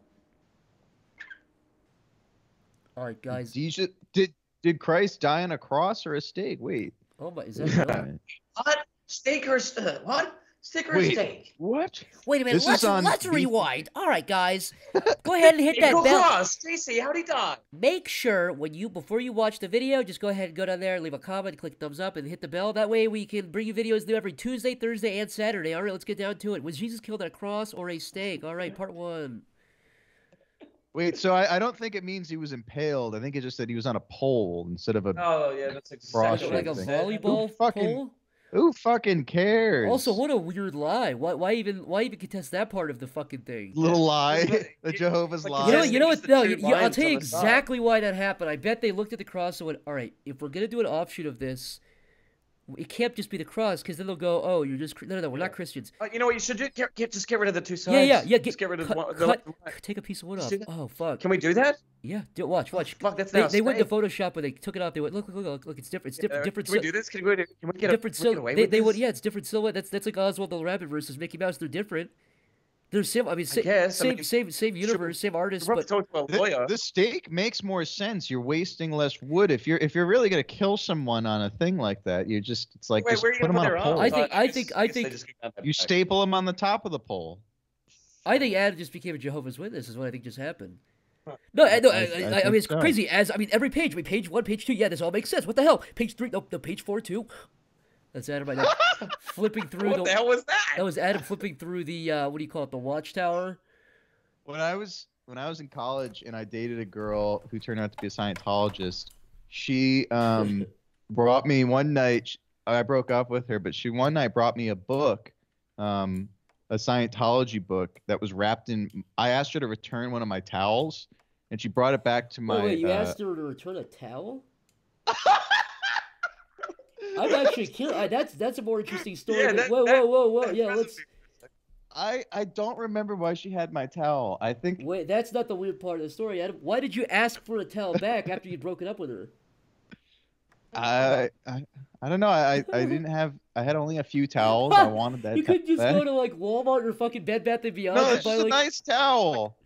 All right, guys. Jesus, did did Christ die on a cross or a stake? Wait. Oh my, is that real? Wait. What? Steak or a st- uh, what? Steak or Wait. steak? What? Wait a minute. This let's is on let's B- rewind. All right, guys. Go ahead and hit that Eagle bell. Cross. Stacy, how'd he die? Make sure when you before you watch the video, just go ahead and go down there, and leave a comment, click thumbs up, and hit the bell. That way we can bring you videos new every Tuesday, Thursday, and Saturday. All right, let's get down to it. Was Jesus killed on a cross or a stake? All right, part one. Wait. So I, I don't think it means he was impaled. I think it just said he was on a pole instead of a. Oh yeah, that's exactly Like a thing. volleyball Who fucking- pole. Who fucking cares? Also, what a weird lie. Why, why even why even contest that part of the fucking thing? little lie. It- the Jehovah's like, lie. You know, Yes, you know what? No, the you, two you- I'll tell you on the side. exactly why that happened. I bet they looked at the cross and went, "All right, if we're gonna do an offshoot of this, it can't just be the cross, because then they'll go, oh, you're just no, no, no, we're not Christians. Uh, you know what you should do? Get, get, just get rid of the two sides. Yeah, yeah, yeah. Get, just get rid of cut, one. the cut, left and take a piece of wood off. Oh fuck. Can we do that? Yeah, do, watch, watch. Fuck, that's They, they went to. Photoshop, but they took it off. They went, look, look, look, look, it's different. It's different, Uh, different. Can we do this? Can we, can we get, a, different can we get away they, they would, yeah, it's different silhouette. That's that's like Oswald the Rabbit versus Mickey Mouse. They're different. They're sim. I mean, sa- guess, I same, mean, same, same universe, same artist, We'll but to talk to a The, lawyer. the steak makes more sense. You're wasting less wood. If you're if you're really gonna kill someone on a thing like that, you just it's like Wait, just where are you put them gonna on put a pole. I think- I think- I think- just go down that You staple them on the top of the pole. I think Adam just became a Jehovah's Witness. Is what I think just happened. No, I, no, I, I- I, I I, mean it's so. crazy. As I mean, every page, I mean, page one, page two, yeah, this all makes sense. What the hell? Page three, no, no page four too. That's Adam right now, flipping through What the. the hell was that? That was Adam flipping through the uh, what do you call it? The Watchtower. When I was when I was in college and I dated a girl who turned out to be a Scientologist, she um brought me one night. I broke up with her, but she one night brought me a book, um, a Scientology book that was wrapped in. I asked her to return one of my towels, and she brought it back to my. wait, wait, you uh, asked her to return a towel? I'm actually curious. That's that's a more interesting story. Yeah, that- whoa, that- whoa, whoa, whoa. that Yeah, let's. I I don't remember why she had my towel. I think Wait, that's not the weird part of the story, Adam. Why did you ask for a towel back after you'd broken up with her? I, I I don't know. I I I didn't have. I had only a few towels. I wanted that. you could just that- go to like Walmart or fucking Bed Bath and Beyond No, and it's buy just a nice towel.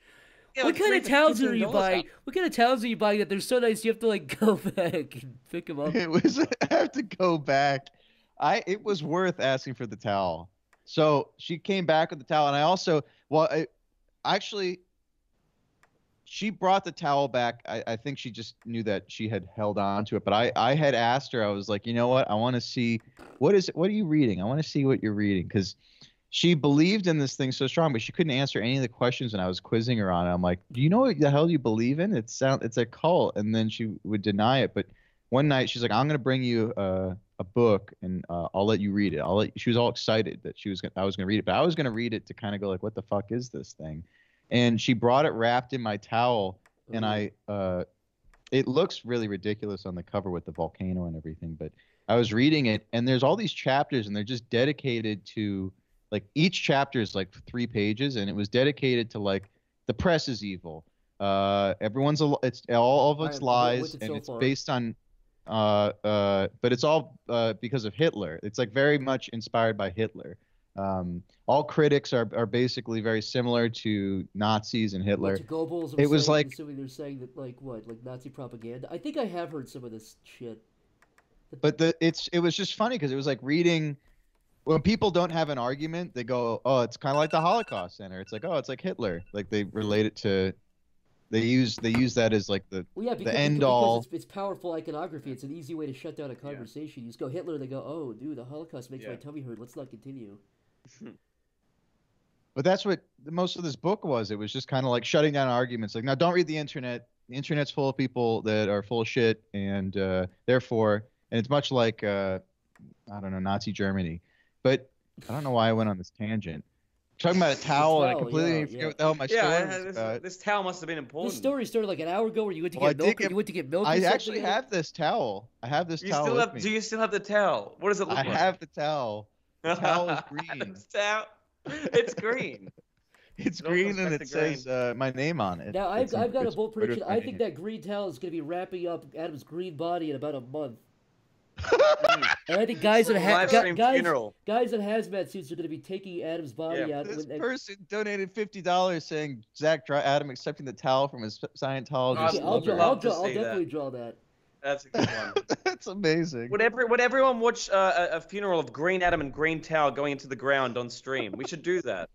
Yeah, what like, kind of for towels are you $15 buying? What kind of towels are you buying that they're so nice you have to like go back and pick them up? It was I have to go back. I it was worth asking for the towel. So she came back with the towel, and I also well, I, actually, she brought the towel back. I, I think she just knew that she had held on to it, but I I had asked her. I was like, you know what? I want to see what is it? what are you reading? I want to see what you're reading because she believed in this thing so strong, but she couldn't answer any of the questions, and I was quizzing her on it. I'm like, do you know what the hell you believe in? It sound it's a cult, and then she would deny it, but one night she's like, I'm gonna bring you uh, a book and uh, I'll let you read it. I'll let. She was all excited that she was gonna, I was gonna read it, but I was gonna read it to kind of go like, what the fuck is this thing? And she brought it wrapped in my towel, and I uh, it looks really ridiculous on the cover with the volcano and everything, but I was reading it and there's all these chapters and they're just dedicated to like each chapter is like three pages and it was dedicated to like the press is evil. Uh, everyone's a, it's all of it's lies it and so it's far? based on uh uh but it's all uh because of Hitler. It's like very much inspired by Hitler. Um, all critics are are basically very similar to Nazis and Hitler. Goebbels, I'm It was saying- like- assuming they're saying that like what, like Nazi propaganda. I think I have heard some of this shit. but the it's it was just funny because it was like reading when people don't have an argument they go oh it's kind of like the holocaust center. It's like oh it's like hitler. Like they relate it to they use they use that as like the Well, yeah, because, end because all- It's, it's powerful iconography. It's an easy way to shut down a conversation. You just go Hitler, they go, "Oh, dude, the Holocaust makes my tummy hurt. Let's not continue." but that's what most of this book was. It was just kind of like shutting down arguments. Like now don't read the internet. The internet's full of people that are full of shit and uh, therefore and it's much like uh, i don't know nazi germany but i don't know why i went on this tangent talking about a towel and i completely yeah, forget yeah. what the hell my Yeah, story I- was this, about. this towel must have been important. This story started like an hour ago, where you went to Well, I get milk. get- you went to get milk. I something? actually have this towel. I have this You towel still with have? me. Do you still have the towel? What does it look I like? have the towel. The towel is green. Towel- It's green. It's No green and it says uh, my name on it. Now I've, I've got a bold prediction. I think that green towel is going to be wrapping up Adam's green body in about a month. And I think guys in ha- Live guys, funeral. guys in hazmat suits are going to be taking Adam's body Yeah. out. This when they- person donated fifty dollars saying Zach draw Adam accepting the towel from his Scientologist. I'd Okay, I'll, draw, I'll, draw, I'll that. definitely draw that. That's a good one. That's amazing. Would, every, would everyone watch uh, a, a funeral of Green Adam and Green Towel going into the ground on stream? We should do that.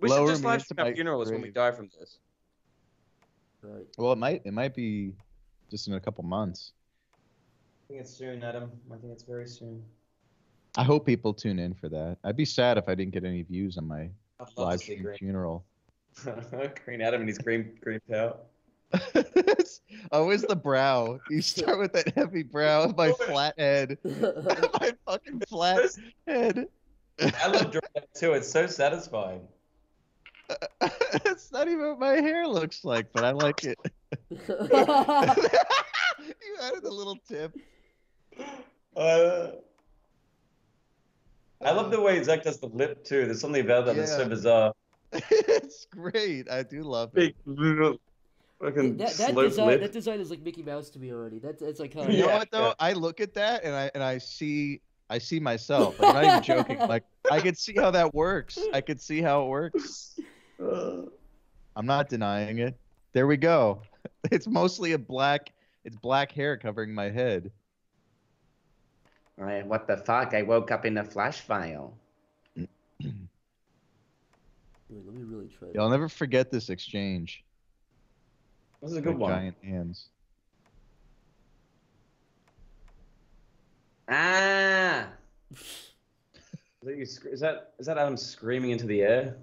We Lower should just live stream our my funerals when we die from this. Right. Well, it might it might be just in a couple months. I think it's soon, Adam. I think it's very soon. I hope people tune in for that. I'd be sad if I didn't get any views on my I'd live stream Green. funeral. green Adam and his green green towel. Always the brow. You start with that heavy brow, my flat head, my fucking flat head. I love drawing that too. It's so satisfying. it's not even what my hair looks like, but I like it. you added a little tip. Uh, I love the way Zach does the lip too. There's something about that that's so bizarre. it's great. I do love it. Big little fucking that, that slope design, lip. that design is like Mickey Mouse to me already. That's it's like how You know what though? yeah. I look at that and I and I see I see myself. Like, I'm not even joking. Like I could see how that works. I could see how it works. Uh, I'm not denying it. There we go. It's mostly a black. It's black hair covering my head. Right, what the fuck? I woke up in a flash file. Wait, let me really try. Yeah, I'll never forget this exchange. this is a good one. Giant hands. Ah! Is that, you, is that is that Adam screaming into the air?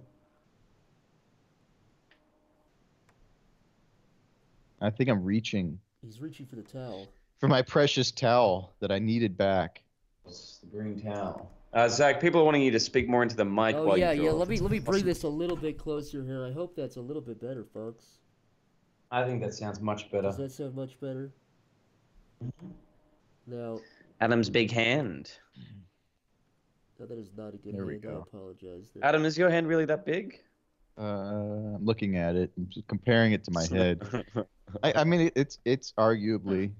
I think I'm reaching He's reaching for the towel. For my precious towel that I needed back. It's the green towel. Uh, Zach, people are wanting you to speak more into the mic Oh while yeah, you yeah. draw. Let me let me bring this a little bit closer here. I hope that's a little bit better, folks. I think that sounds much better. Does that sound much better? Now, Adam's big hand. no, that is not a good There we hand. I apologize. There. Adam, is your hand really that big? Uh, I'm looking at it, I'm just comparing it to my head. I, I mean, it, it's it's arguably.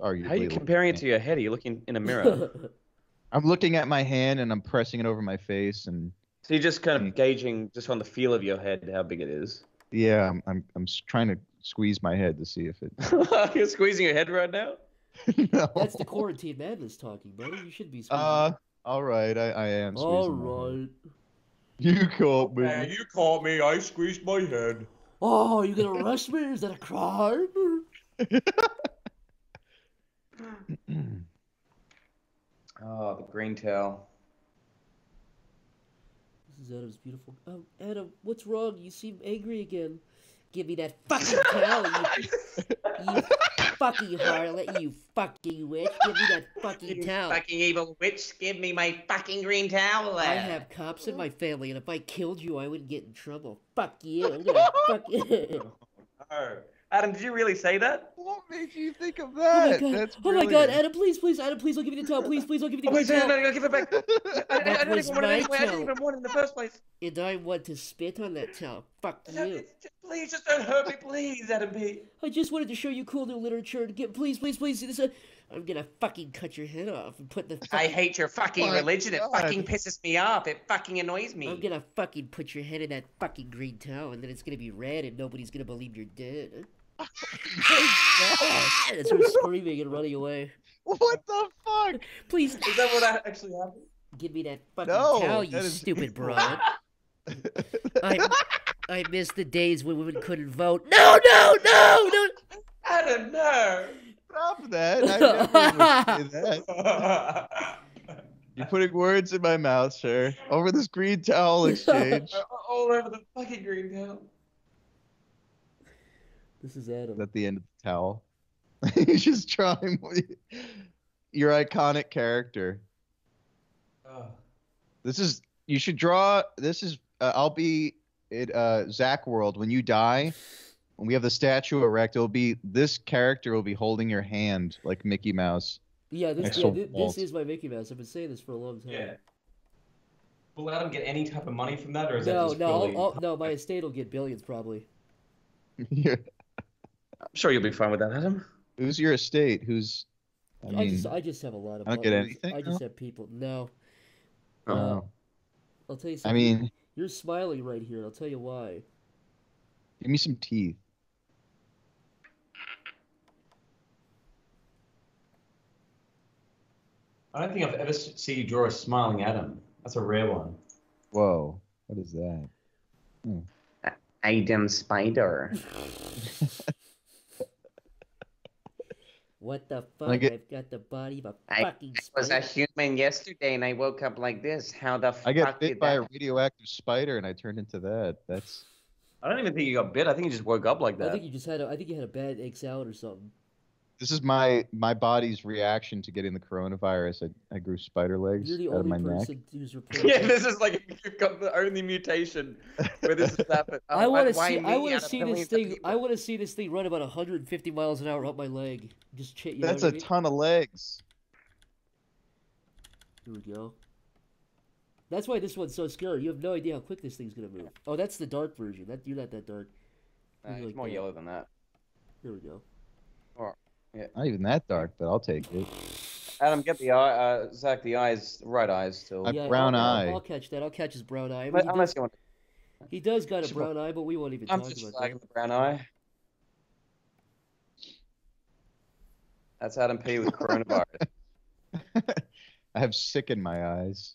It's arguably. How are you comparing it to your head? Are you looking in a mirror? I'm looking at my hand and I'm pressing it over my face, and so you're just kind of gauging just on the feel of your head how big it is. Yeah, I'm, I'm I'm trying to squeeze my head to see if it. You're squeezing your head right now. no. That's the quarantine madness talking, buddy. You should be. Squeezing. Uh, all right, I, I am. All squeezing my head. right. You caught me. Hey, you caught me. I squeezed my head. Oh, you gonna arrest me? Is that a crime? Oh, the green towel. This is Adam's beautiful. Oh, Adam, what's wrong? You seem angry again. Give me that fucking towel, you, you fucking harlot, you fucking witch. Give me that fucking You towel. fucking evil witch, give me my fucking green towel there. Uh. I have cops in my family, and if I killed you, I wouldn't get in trouble. Fuck you. I'm gonna fuck you. Oh, Adam, did you really say that? What made you think of that? Oh my that? god! That's oh my god! Adam, please, please, Adam, please don't give me the towel. Please, please don't give me Oh, the wait, green no, no, towel. no, give it back. I, I, I That don't even want it my anyway. I didn't even want it in the first place. And I want to spit on that towel. Fuck No, you. just- Please, just don't hurt me, please, Adam B. I just wanted to show you cool new literature. And get, please, please, please. This, uh, I'm gonna fucking cut your head off and put the. I hate your fucking my religion. It fucking pisses me off. It fucking annoys me. I'm gonna fucking put your head in that fucking green towel, and then it's gonna be red, and nobody's gonna believe you're dead. And start screaming and running away. What the fuck? Please, Is that what actually happened? give me that fucking No, towel, you that is stupid evil. broad. I, I miss the days when women couldn't vote. No, no, no, no. Adam, no. Stop that! I never would say that. You're putting words in my mouth, sir. Over this green towel exchange. All over the fucking green towel. This is Adam. at the end of the towel. He's just trying your iconic character. Oh. This is you should draw. This is uh, I'll be at uh, Zach World when you die. When we have the statue erect, it'll be this character will be holding your hand like Mickey Mouse. Yeah, this, yeah, Excellent this is my Mickey Mouse. I've been saying this for a long time. Yeah. Will Adam get any type of money from that, or is that No, just no, purely... I'll, I'll, no. My estate will get billions probably. You're- I'm sure you'll be fine with that, Adam. Who's your estate? Who's I I, just, I just have a lot of. I don't get anything, I just no? have people. No, Oh. uh, I'll tell you something. I mean, you're smiling right here. I'll tell you why. give me some teeth. I don't think I've ever s- seen you draw a smiling Adam. That's a rare one. Whoa, what is that? Adam Spider. What the fuck? Like it- I've got the body of a I fucking spider. I was a human yesterday and I woke up like this. How the fuck I get did bit by a radioactive spider and I turned into that. That's I don't even think you got bit. I think you just woke up like that. I think you just had a. I think you had a bad egg salad or something. This is my my body's reaction to getting the coronavirus. I, I grew spider legs You're the out of only my neck. person who's reported. Yeah, this is like you've got the only mutation where this has happened. I Oh, want to see. I want to see this thing. I want to see this thing run about 150 miles an hour up my leg. Just ch- you know That's what a I mean? ton of legs. Here we go. That's why this one's so scary. You have no idea how quick this thing's gonna move. Oh, that's the dark version. That you're not that dark. Uh, nah, Like it's more that. yellow than that. Here we go. Not even that dark, but I'll take it. Adam, get the eye. Uh, Zach, the eyes, right eyes still. A brown I'll, eye. I'll, I'll catch that. I'll catch his brown eye. I mean, Unless, he, unless does, you want. he does got a brown eye, but we won't even I'm talk just about flagging that. the brown eye. That's Adam P with coronavirus. I have sick in my eyes.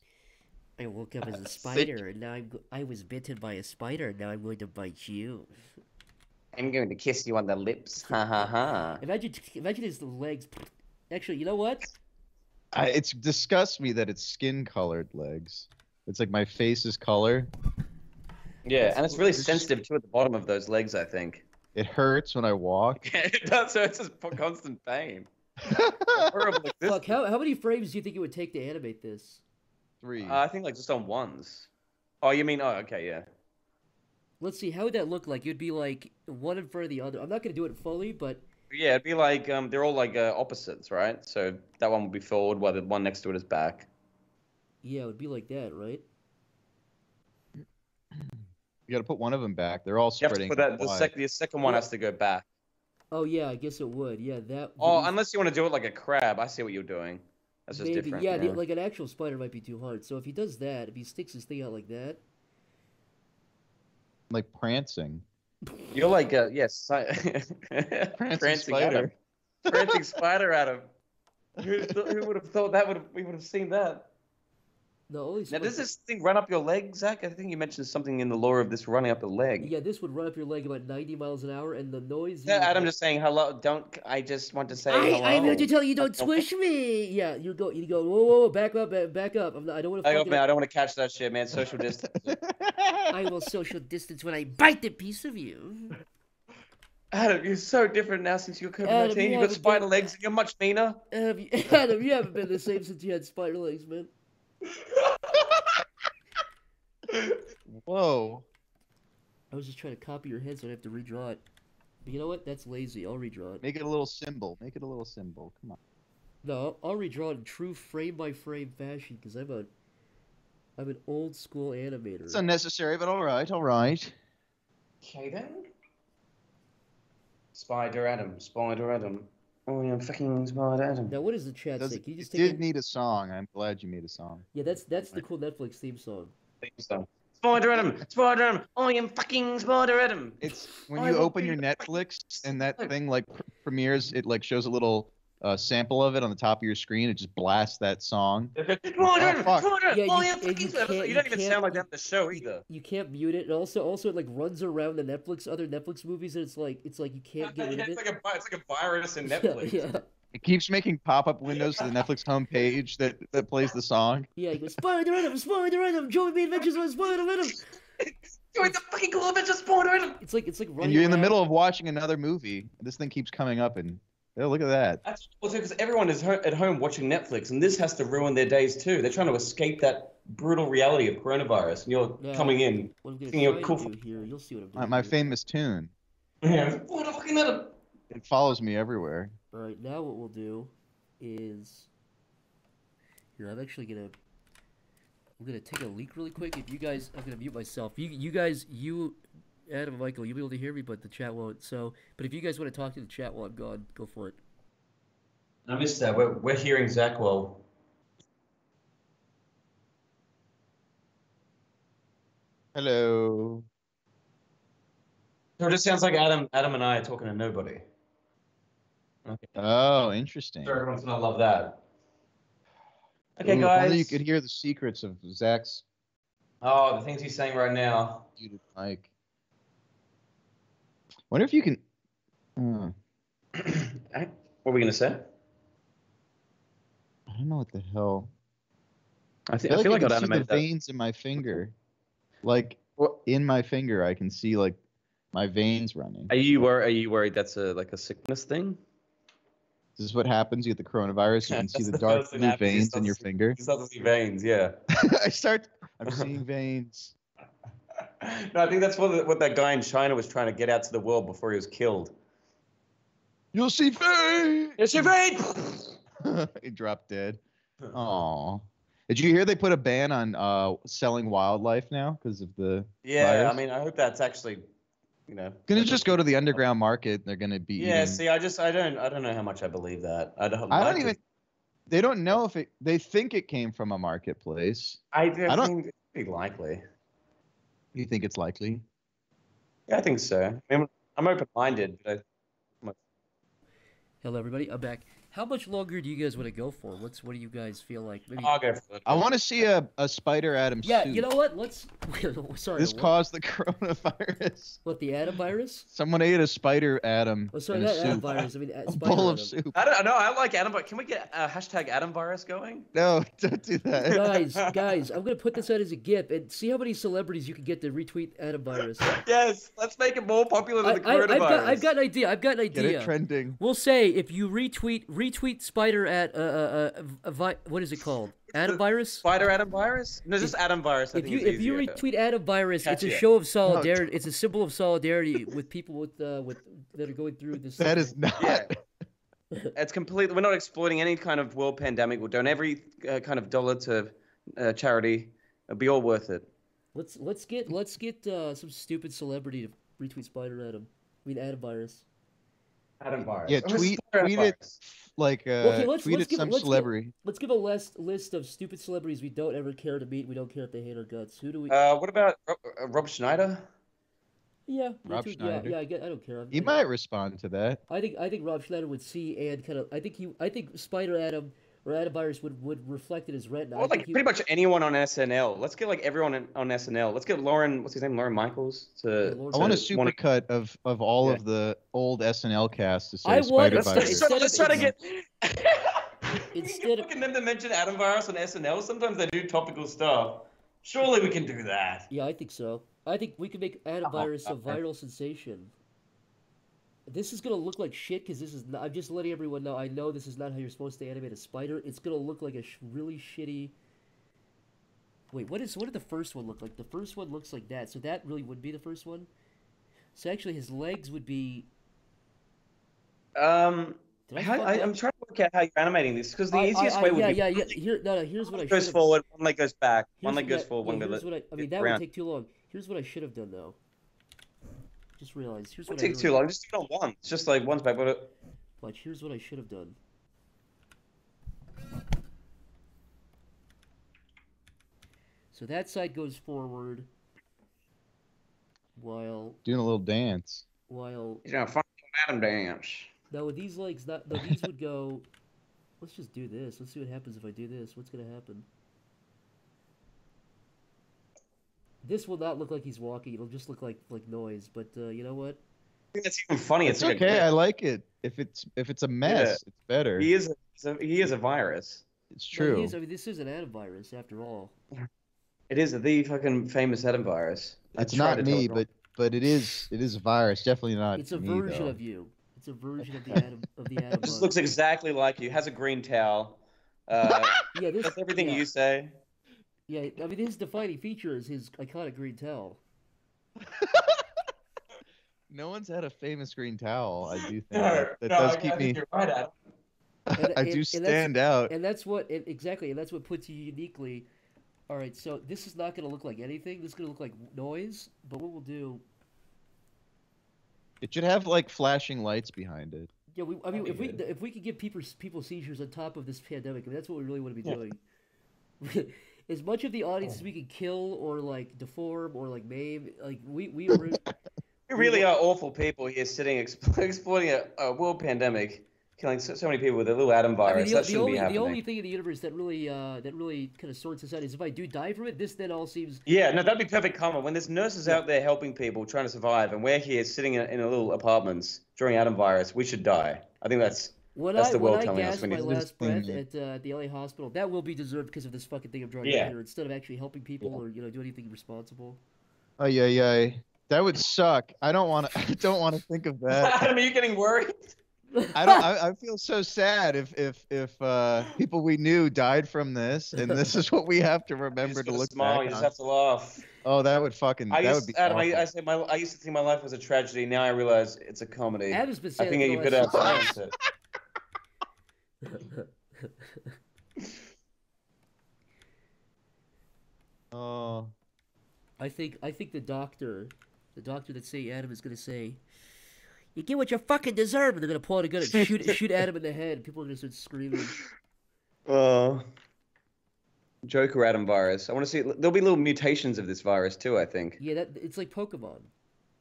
I woke up as a Sick. spider, and now I'm. I was bitten by a spider, and now I'm going to bite you. I'm going to kiss you on the lips. Ha ha ha. Imagine, imagine his legs. Actually, you know what? I, it's disgusts me that it's skin colored legs. It's like my face is color. yeah, and it's really sensitive too at the bottom of those legs. I think. It hurts when I walk. it does. So it's just constant pain. Horrible Fuck. existence. How, how many frames do you think it would take to animate this? Three. Uh, I think like just on ones. Oh, you mean? Oh, okay, yeah. Let's see. How would that look like? It'd be like one in front of the other. I'm not gonna do it fully, but Yeah, it'd be like um, they're all like uh, opposites, right? So that one would be forward, while the one next to it is back. yeah, it would be like that, right? you got to put one of them back. They're all You have to spreading. put that. The, sec- the second one Yeah. has to go back. Oh yeah, I guess it would. Yeah, that. Oh, these- unless you want to do it like a crab. I see what you're doing. That's just maybe. different. Yeah, the- like an actual spider might be too hard. So if he does that, if he sticks his thing out like that, like prancing. You're like a yes, prancing spider. Adam. Prancing spider Adam. Who, who would have thought that would have, we would have seen that? No, only Now, does this thing run up your leg, Zach? I think you mentioned something in the lore of this running up the leg. Yeah, this would run up your leg about 90 miles an hour, and the noise. No, Adam just saying hello. Don't I just want to say I, hello? I'm here to tell you, don't squish me. Yeah, you go, you go. Whoa, whoa, whoa, back up, back up. I'm not, I don't want to. I, I don't want to catch that shit, man. Social distance. I will social distance when I bite the piece of you. Adam, you're so different now since you're COVID Adam, 19. you You've got spider been- legs and you're much meaner. Adam, you, Adam, you haven't been the same since you had spider legs, man. Whoa. I was just trying to copy your head so I'd have to redraw it. But you know what? That's lazy. I'll redraw it. Make it a little symbol. Make it a little symbol. Come on. No, I'll, I'll redraw it in true frame by frame fashion because I'm a, I'm an old school animator. It's unnecessary, but all right, all right. Okay then. Spider Adam, Spider Adam. Oh, yeah, I'm fucking Spider Adam. Now, what does the chat Does- say? Can you just it take did it? need a song. I'm glad you made a song. Yeah, that's that's the cool Netflix theme song. Spider Adam, Spider Adam. I am fucking Spider Adam. It's when I you open your Netflix and that thing like pr- premieres, it like shows a little uh, sample of it on the top of your screen. It just blasts that song. Spider Adam, fuck. Yeah, you- am you You you don't even sound like that in the show either. You can't mute it, and also also it like runs around the Netflix other Netflix movies, and it's like it's like you can't get rid of it's, it. like a, it's like a virus in Netflix. yeah, It keeps making pop-up windows to the Netflix homepage that, that plays the song. yeah. He goes Spider Venom, Spider Venom, join me Adventures on Spider Venom. Join the fucking cool adventure Spider Adam. It's like it's like running. And you're in the middle of watching another movie. This thing keeps coming up, and oh, look at that. That's also because everyone is ho- at home watching Netflix, and this has to ruin their days too. They're trying to escape that brutal reality of coronavirus, and you're Yeah. coming in. What I'm gonna Thinking try of cool- to do here, you'll see what I'm My, doing. my here. famous tune. Yeah, what the fucking Adam? It follows me everywhere. All right, now what we'll do is here. I'm actually gonna I'm gonna take a leak really quick. If you guys, I'm gonna mute myself. You you guys, you Adam and Michael, you'll be able to hear me, but the chat won't. So, but if you guys want to talk to the chat while I'm gone, go for it. I missed that. We're, we're hearing Zach well. Hello. So it just sounds like Adam, Adam and I are talking to nobody. Okay, Oh, interesting. sure, everyone's gonna love that. Okay, Ooh, if guys. You could hear the secrets of Zach's Oh, the things he's saying right now. muted mic. Wonder if you can. Hmm, what were we gonna say? I don't know what the hell. I, I thi- feel, I feel like, I can see the that. veins in my finger. Like What- in my finger, I can see like my veins running. Are you wor- Are you worried that's a like a sickness thing? This is what happens. You get the coronavirus. You can see the dark blue veins in your finger. You start to see veins, yeah. I start. I'm seeing veins. No, I think that's what, what that guy in China was trying to get out to the world before he was killed. You'll see fate. You'll see veins. he dropped dead. Oh. Did you hear they put a ban on uh, selling wildlife now because of the? Yeah, I mean, I hope that's actually, you know. Gonna just go to the underground market. They're gonna be. Yeah, eating- see, I just, I don't, I don't know how much I believe that. I don't. I don't even. They don't know if it. They think it came from a marketplace. I, I I don't- think it's pretty likely. You think it's likely? Yeah, I think so. I mean, I'm open-minded, but Hello, everybody. I'm back. How much longer do you guys want to go for? What's what do you guys feel like? Maybe. I, I'll go for it. I want to see a, a spider Adam yeah, suit. you know what? Let's. sorry. This what? caused the coronavirus. What the Adam virus? Someone ate a spider Adam Oh, sorry, in a not Adam virus. I mean, A spider bowl of Adam. soup. I don't know. I like Adam, but can we get uh, hashtag Adam virus going? No, don't do that. guys, guys, I'm gonna put this out as a GIF and see how many celebrities you can get to retweet Adam virus. Yes, let's make it more popular I, than the I, coronavirus. I've got, I've got an idea. I've got an idea. Get idea. it trending. We'll say if you retweet retweet spider at uh, uh, uh, a vi- what is it called? Adam virus. Spider Adam virus? No, just Adam virus. I If you if you easier. retweet Adam virus, it's a Catchy. show of solidarity. It's a symbol of solidarity with people with uh, with that are going through this. That is not. Yeah. It's completely. We're not exploiting any kind of world pandemic. We'll donate every uh, kind of dollar to uh, charity. It'll be all worth it. Let's let's get let's get uh, some stupid celebrity to retweet Spider Adam. I mean Adam virus. Adam virus. Yeah, tweet- tweet Adam it. Like uh, Okay, let's- tweet let's at give- some let's give- celebrity. Let's give a list list of stupid celebrities we don't ever care to meet. We don't care if they hate our guts. Who do we? Uh, what about Rob, uh, Rob Schneider? Yeah, me Rob too. Schneider. Yeah, yeah. I, get, I don't care. I'm- He I- might respond to that. I think I think Rob Schneider would see and kind of. I think he. I think Spider Adam or Virus would would reflect it as retina. I Or think like he- pretty much anyone on SNL. Let's get like everyone on, on SNL. Let's get Lorne. What's his name? Lorne Michaels to. Lorne I want a to wanna- supercut of of all Yeah. of the old SNL cast to say I want- Spider Let's, let's, try, let's try to get. Instead Instead of- of them to mention Adam Virus on SNL, sometimes they do topical stuff. Surely we can do that. Yeah, I think so. I think we could make Adam Virus a viral sensation. This is gonna look like shit because this is. Not, I'm just letting everyone know. I know this is not how you're supposed to animate a spider. It's gonna look like a sh- really shitty. Wait, what is what did the first one look like? The first one looks like that, so that really would be the first one. So actually, his legs would be. Um, I I'm trying to work out how you're animating this because the I- easiest I- I- way would yeah, be yeah, yeah. yeah. Here, no, no. Here's what I goes forward, one leg goes back, one leg goes yeah, forward, one yeah, leg I, I mean, that around. would take too long. Here's what I should have done, though. Just realized. Here's It what won't I take too really- long. Just do it on one. It's just like one's back, but Watch, here's what I should have done. So that side goes forward, while doing a little dance. while you know, fun Adam dance. now with these legs, not no, these would go. Let's just do this. Let's see what happens if I do this. What's gonna happen? This will not look like he's walking. It'll just look like like noise. But uh, you know what? I think that's even funny. It's like a- okay. I like it. If it's if it's a mess, it's better. He is. A, he is a virus. It's true. he is- I mean, this is an antivirus after all. It is the fucking famous Adam virus. I It's not me, it but but it is it is a virus. Definitely not. It's a me, version though. of you. It's a version of the atom of the atom. It just looks exactly like you. Has a green towel. Uh, yeah, this does everything yeah. you say. Yeah, I mean his defining feature is his iconic green towel. No one's had a famous green towel. I do think No, that, that no, does I- keep I me. think you're right, Adam. And- I and- do and stand out. And that's what and exactly, and that's what puts you uniquely. All right, so this is not going to look like anything. This is going to look like noise. But what we'll do, It should have like flashing lights behind it. yeah, we, I mean, That'd if we if we could give people people seizures on top of this pandemic, I mean, that's what we really want to be doing. as much of the audience as we can kill or like deform or like maim, like we we are. We really are awful people here sitting expl- exploiting a, a world pandemic, killing so, so many people with a little Adam I virus. mean, the, that the shouldn't only be the only thing in the universe that really uh, that really kind of sorts us out is if I do die from it. This then all seems Yeah, no, that'd be perfect karma. When there's nurses out there helping people trying to survive, and we're here sitting in, in a little apartments during Adam virus, we should die. I think that's when That's I the world when I us gasp my last breath thing, at, uh, at the LA hospital, that will be deserved because of this fucking thing I'm drawing Yeah. out here. Instead of actually helping people or you know do anything responsible. Oh yeah, yeah. That would suck. I don't want to. I don't want to think of that. Adam, are you getting worried? I don't. I, I feel so sad if if if uh, people we knew died from this, and this is what we have to remember to look smile. back You just on. have to laugh. Oh, that would fucking. I that used, would be Adam, I, awful. I say my, I used to think my life was a tragedy. Now I realize it's a comedy. Adam's been I think it you for could the have last- pronounced it. Oh, I think I think the doctor, the doctor that say Adam is gonna say, "You get what you fucking deserve," and they're gonna pull out a gun and shoot shoot Adam in the head. People are gonna start screaming. Oh. Joker Adam virus. I want to see. There'll be little mutations of this virus too. I think. Yeah, that it's like Pokemon.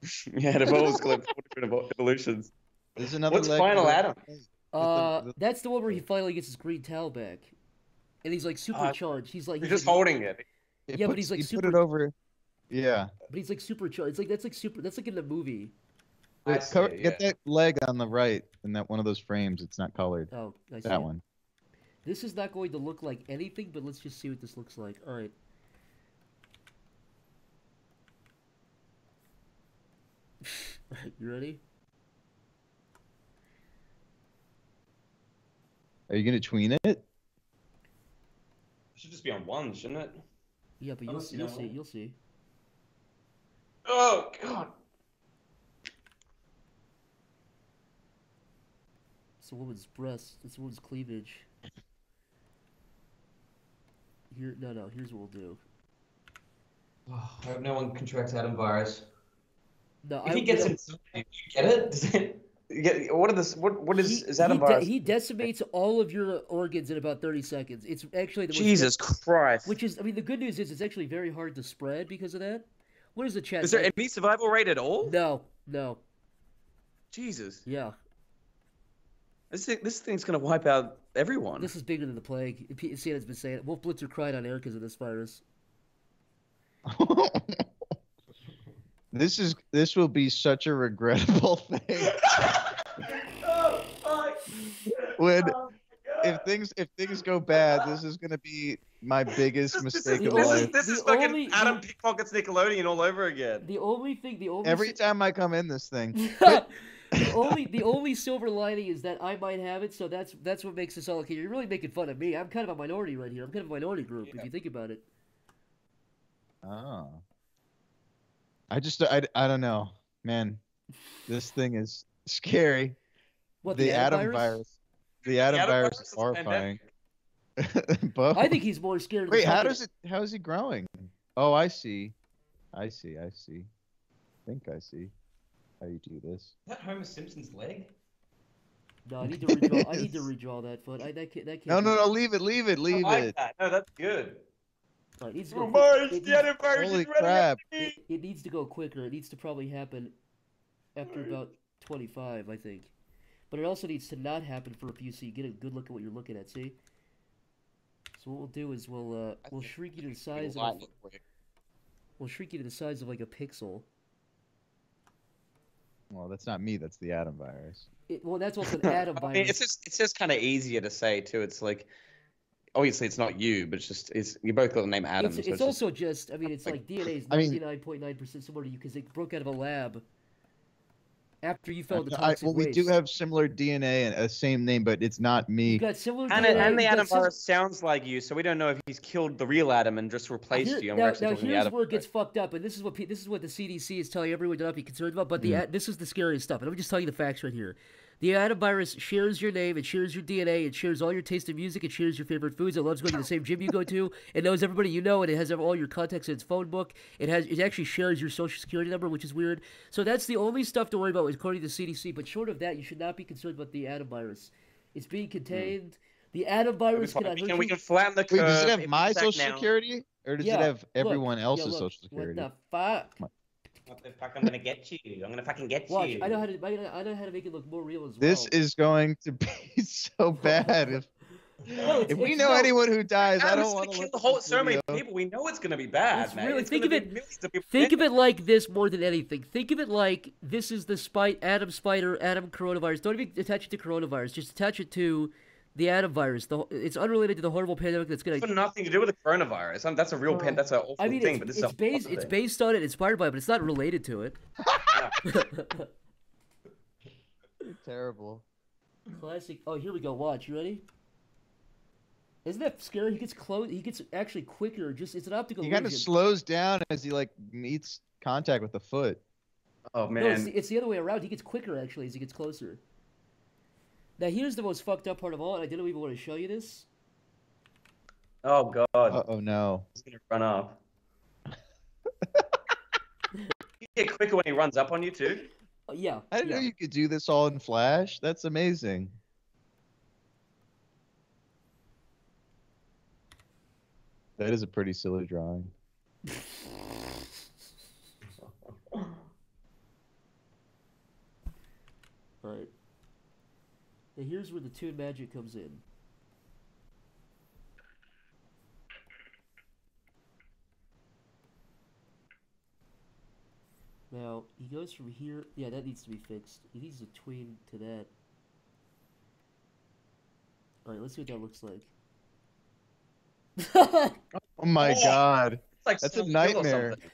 yeah, it evolves like four different evolutions. there's another. What's leg Final to it. Adam? Uh, the- that's the one where he finally gets his green towel back, and he's like supercharged. He's like he's just like, holding it. It Yeah, but he's, like, you put super- it over. Yeah. but he's like supercharged. It's like that's like super. That's like in the movie. I Wait, co- see, Get yeah. that leg on the right in that one of those frames. It's not colored. Oh, I see. That one. This is not going to look like anything, but let's just see what this looks like. All right. All right, you ready? Are you gonna tween it? It should just be on one, shouldn't it? Yeah, but you'll see. you You'll see. You'll see. Oh God. It's a woman's breast. It's a woman's cleavage. Here, no, no. Here's what we'll do. I hope no one contracts Adam virus. No, If I, he gets know, inside, you get it? Does it you get, what are this? What what is he, is Adam he, de- virus? he decimates all of your organs in about 30 seconds. It's actually the most Jesus Christ! Which is, I mean, the good news is it's actually very hard to spread because of that. What is the chat? Is there any survival rate at all? No, no. Jesus, Yeah, this thing, this thing's gonna wipe out everyone. this is bigger than the plague. P- Santa's been saying it. Wolf Blitzer cried on air because of this virus. this is this will be such a regrettable thing when if things if things go bad. This is gonna be my biggest This, this mistake is, of this life. is, this The is fucking only- Adam the- Pickpockets Nickelodeon all over again. The only thing, the only Every si- time I come in this thing, the only the only silver lining is that I might have it, so that's that's what makes this all okay. You're really making fun of me. I'm kind of a minority right here. I'm kind of a minority group if you think about it. oh, I just I, I don't know, man. This thing is scary. What the, Adam virus? The Adam Adam virus virus is is a horrifying. pandemic. Both. I think he's more scared. Of the Wait, how does it? How is he growing? Oh, I see. I see. I see. I think I see how you do this. Is that Homer Simpson's leg? No, I need to redraw. I need to redraw that foot. I that can't. That can't No, be- no, no. Leave it. Leave it. I Leave like it. that. No, that's good. No, it needs to go. Oh quick- it, the needs, other virus Holy is ready crap. to it needs to go quicker. It needs to probably happen after about 25, I think. But it also needs to not happen for a few, so you get a good look at what you're looking at. See. So what we'll do is we'll uh we'll shrink you to the size of we'll shrink you to the size of like a pixel. Well, that's not me. That's the Adam virus. It, well, that's also an Adam I virus. mean, it's just it's just kind of easier to say too. It's like obviously it's not you, but it's just it's you both got the name Adam. it's, so it's just- also just I mean it's like- like DNA is ninety nine point nine percent similar to you because it broke out of a lab after you fell into I, toxic well, we do have similar DNA and a same name, but it's not me. You got similar and, DNA. and the Adam sim- virus sounds like you, so we don't know if he's killed the real Adam and just replaced Here- you. And now, now here's Adam where it gets virus. fucked up, and this is what this is what the CDC is telling everyone to not be concerned about. But the hmm. ad this is the scariest stuff. And let me just tell you the facts right here. The Adam virus shares your name, it shares your DNA, it shares all your taste in music, it shares your favorite foods, it loves going to the same gym you go to, it knows everybody you know, and it has all your contacts in its phone book. It has it actually shares your social security number, which is weird. So that's the only stuff to worry about according to the CDC. But short of that, you should not be concerned about the Adam virus. It's being hmm. contained. The Adam virus We cannot can, hurt we you. can flatten the curve. Wait, does it have uh, my social now. security, or does Yeah, it have look, everyone yeah, else's look, social security? What the fuck? What the fuck? I'm gonna get you. I'm gonna fucking get Watch, you. I know how to. I know, I know how to make it look more real as This well. This is going to be so bad. If, No, if we know no- anyone who dies, I Adam's don't want to kill the whole this so many people. We know it's gonna be bad, It's man. really- It's think of it- of Think of it like this more than anything. Think of it like this is the spite Adam Spider, Adam coronavirus. Don't even attach it to coronavirus. Just attach it to the Adam virus. The, it's unrelated to the horrible pandemic that's gonna. It's got nothing to do with the coronavirus. Um, that's a real pen. That's an awful I mean, thing, it's, but this it's is based. It's based on it, inspired by it, but it's not related to it. Terrible. Classic. Oh, here we go. Watch. You ready? Isn't that scary? He gets close. He gets actually quicker. Just it's an optical He kind of slows down as he like meets contact with the foot. Oh No, it's man, the, it's the other way around. He gets quicker actually as he gets closer. Now here's the most fucked up part of all, and I didn't even want to show you this. oh god, Uh oh no. he's gonna run up. you get quicker when he runs up on you too. Uh, yeah. I didn't yeah. know you could do this all in Flash. That's amazing. That is a pretty silly drawing. Right. Now here's where the tune magic comes in. Now he goes from here. Yeah, that needs to be fixed. He needs to tween to that. All right, let's see what that looks like. Oh my Oh. god. Like That's a Silent Hill or nightmare. something.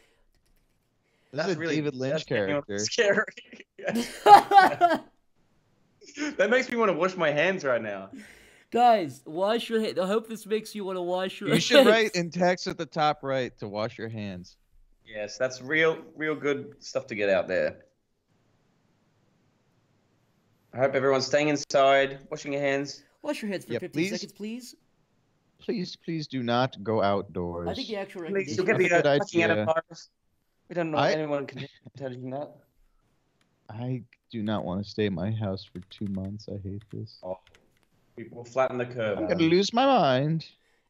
This That's a really David Lynch character. Scary. that makes me want to wash my hands right now. Guys, wash your hands. I hope this makes you want to wash your You hands. should write in text at the top right to wash your hands. Yes, that's real, real good stuff to get out there. I hope everyone's staying inside, washing your hands. Wash your hands for Yeah, 15 please. seconds, please. Please, please do not go outdoors. I think the actual Please, recommendation. you'll get the a uh, good out idea. of virus. We don't know I- anyone can tell you that. I do not want to stay in my house for two months. I hate this. Oh, we- We'll flatten the curve. I'm gonna lose my mind.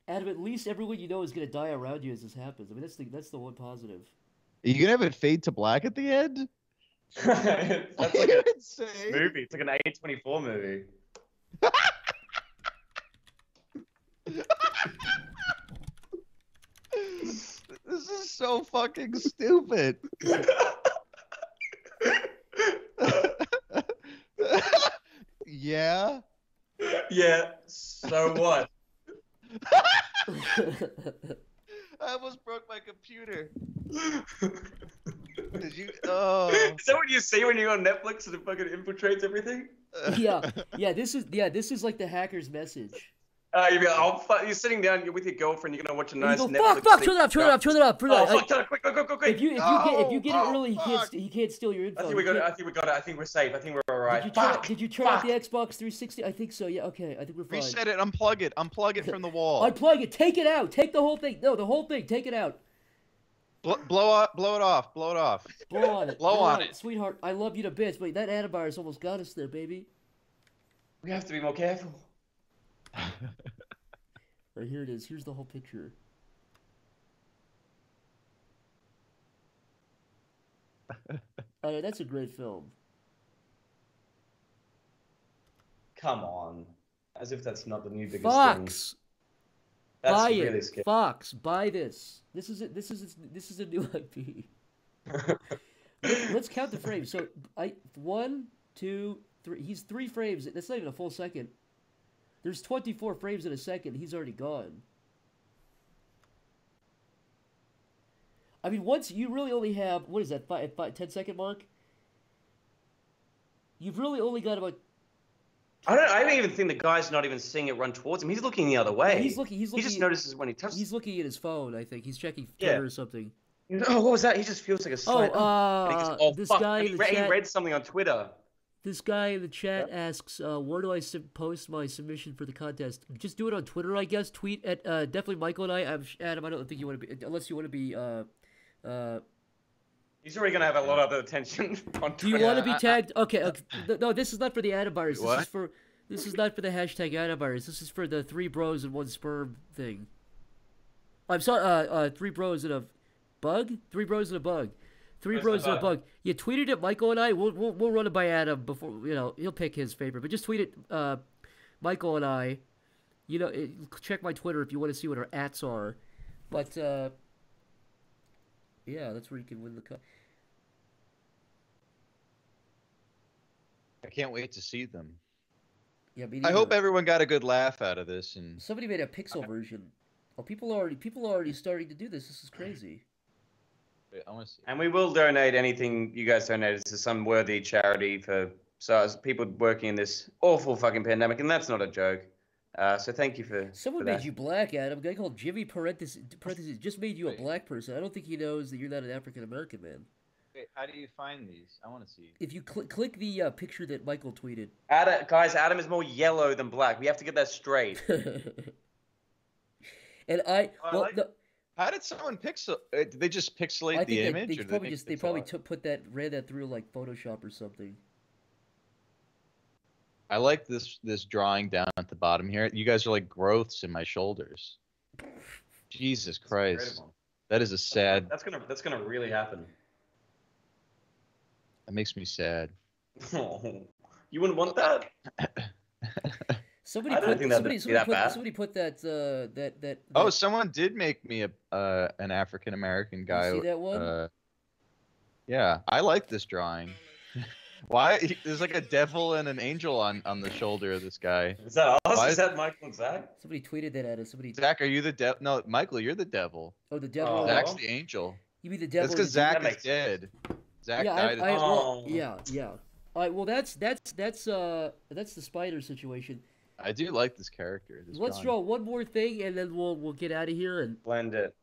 Adam, at least everyone you know is gonna die around you as this happens. I mean, that's the that's the one positive. Are you gonna have it fade to black at the end? That's like You're a insane. movie. It's like an A24 movie. This is so fucking stupid. Yeah. yeah. So what? I almost broke my computer. Did you? Oh. Is that what you see when you're on Netflix and it fucking infiltrates everything? yeah, yeah. This is yeah. This is like the hacker's message. Uh, you'd be like, oh, fuck. You're sitting down, you're with your girlfriend, you're gonna watch a nice you go, Netflix. fuck, fuck, thing. turn it off, turn it off, turn it off, turn it Oh, off. fuck, turn it, quick, quick, quick, quick, quick. If you if you get if you get it Oh, early, he can't fuck. st- he can't steal your info. I think we got it. I think we got it. I think we're safe. I think we're alright. Did you turn Fuck. did you turn out fuck. the Xbox 360? I think so. Yeah. Okay. I think we're fine. Reset it. Unplug it. Unplug it from the wall. Unplug it. Take it out. Take the whole thing. No, the whole thing. Take it out. Bl- blow up. Blow it off. Blow it off. Blow on it. Blow on it. sweetheart. I love you to bits, but that antivirus almost got us there, baby. We have to be more careful. Right here it is. Here's the whole picture. Oh, yeah, that's a great film. Come on. As if that's not the new biggest thing. Fox, That's buy really it. scary. Fox, buy this. This is it. This is this is a new IP. Let- Let's count the frames. So I one, two, three. He's three frames. That's not even a full second. There's 24 frames in a second. He's already gone. I mean, once you really only have what is that five, five, 10 second mark? You've really only got about. I don't. I don't even think the guy's not even seeing it run towards him. He's looking the other way. he's looking- he's looking. He just notices when he touches. He's looking at his phone. I think he's checking Yeah. Twitter or something. Oh, what was that? He just feels like a Oh, slight. and he goes, uh, oh, this fuck. guy he, re- he read something on Twitter. This guy in the chat asks, uh, "Where do I sub- post my submission for the contest? Just do it on Twitter, I guess. Tweet at uh, definitely Michael and I. I'm, Adam, I don't think you want to be unless you want to be. Uh, uh, He's already gonna have a lot of attention on do you want to be I- I- tagged? Okay, okay. No, this is not for the antivirus. This What? is for. This is not for the hashtag antivirus. This is for the three bros and one sperm thing. I'm sorry. Uh, uh, three bros and a bug. Three bros and a bug. Three Where's bros the and a bug. You tweeted it, Michael and I. We'll, we'll we'll run it by Adam before you know he'll pick his favorite. But just tweet it, uh, Michael and I. You know, it, check my Twitter if you want to see what our ats are. But uh, yeah, that's where you can win the. cup. I can't wait to see them. yeah, me I hope everyone got a good laugh out of this. And Somebody made a pixel version. Oh, people already people are already starting to do this. This is crazy. I want to see. And we will donate anything you guys donate to some worthy charity for so as people working in this awful fucking pandemic, and that's not a joke. Uh, so thank you for. Someone for made that. you black, Adam. A guy called Jimmy parentheses, parentheses just made you a black person. I don't think he knows that you're not an African American man. Wait, how do you find these? I want to see. If you cl- click the uh, picture that Michael tweeted, Adam, guys, Adam is more yellow than black. We have to get that straight. and I, I well, like no, How did someone pixel? Uh, did they just pixelate I the they, image? they or probably make just they probably took put that ran that through like Photoshop or something. I like this this drawing down at the bottom here. You guys are like growths in my shoulders. Jesus Christ, that is a sad. That's gonna that's gonna really happen. That makes me sad. you wouldn't want that. Somebody I don't put think that'd somebody somebody that put bad. somebody put that uh, that that. Oh, that- someone did make me a uh, an African American guy. see that one? Uh, yeah, I like this drawing. Why? There's like a devil and an angel on on the shoulder of this guy. Is that us? Why Is is- that Michael and Zach? somebody tweeted that at us. Somebody. Zach, are you the devil? No, Michael, you're the devil. Oh, the devil. Oh. Zach's the angel. You be the devil? That's because the Zach That is makes dead. Zach yeah, died. I, I, well, Oh. yeah, yeah. All right, well, that's that's that's uh that's the spider situation. I do like this character. This Let's drawing. draw one more thing, and then we'll we'll get out of here. And Blend it.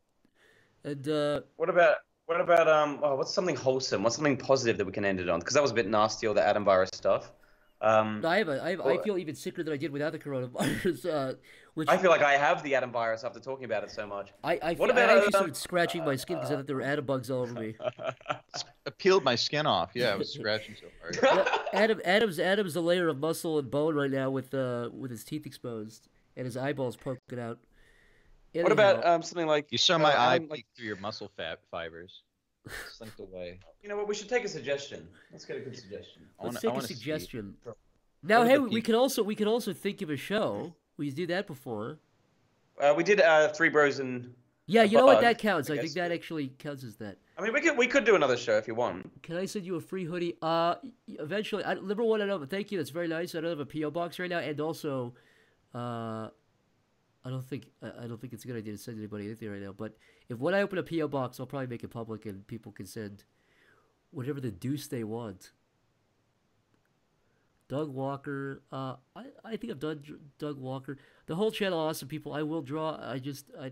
and uh, What about what about um? Oh, what's something wholesome? What's something positive that we can end it on? Because that was a bit nasty, all the Adam virus stuff. Um, I have a, I, have, I feel even sicker than I did without the coronavirus. Uh, which I feel like I have the Adam virus after talking about it so much. I I, what feel, I about, actually started scratching my skin because I thought there were Adam bugs all over me. I peeled my skin off. Yeah, I was scratching so hard. Yeah, Adam Adam's Adam's a layer of muscle and bone right now with uh with his teeth exposed and his eyeballs poking out. what about um something like You saw my uh, eye like through your muscle fat fibers. slinked away. You know what? We should take a suggestion. Let's get a good suggestion. Let's wanna- take a suggestion. Sure. Now, hey, we peop- can also we can also think of a show. We did that before. Uh, we did uh, Three Bros and. Yeah, you know what? That counts. I I, think that actually counts as that. I mean, we could we could do another show if you want. Can I send you a free hoodie? Uh, eventually. I, number one, I don't. have- Thank you. That's very nice. I don't have a PO box right now, and also, uh, I don't think I I don't think it's a good idea to send anybody anything right now. But if when I open a PO box, I'll probably make it public, and people can send whatever the deuce they want. Doug Walker. Uh, I, I think I've done Doug Walker. The whole channel, awesome people. I will draw. I just I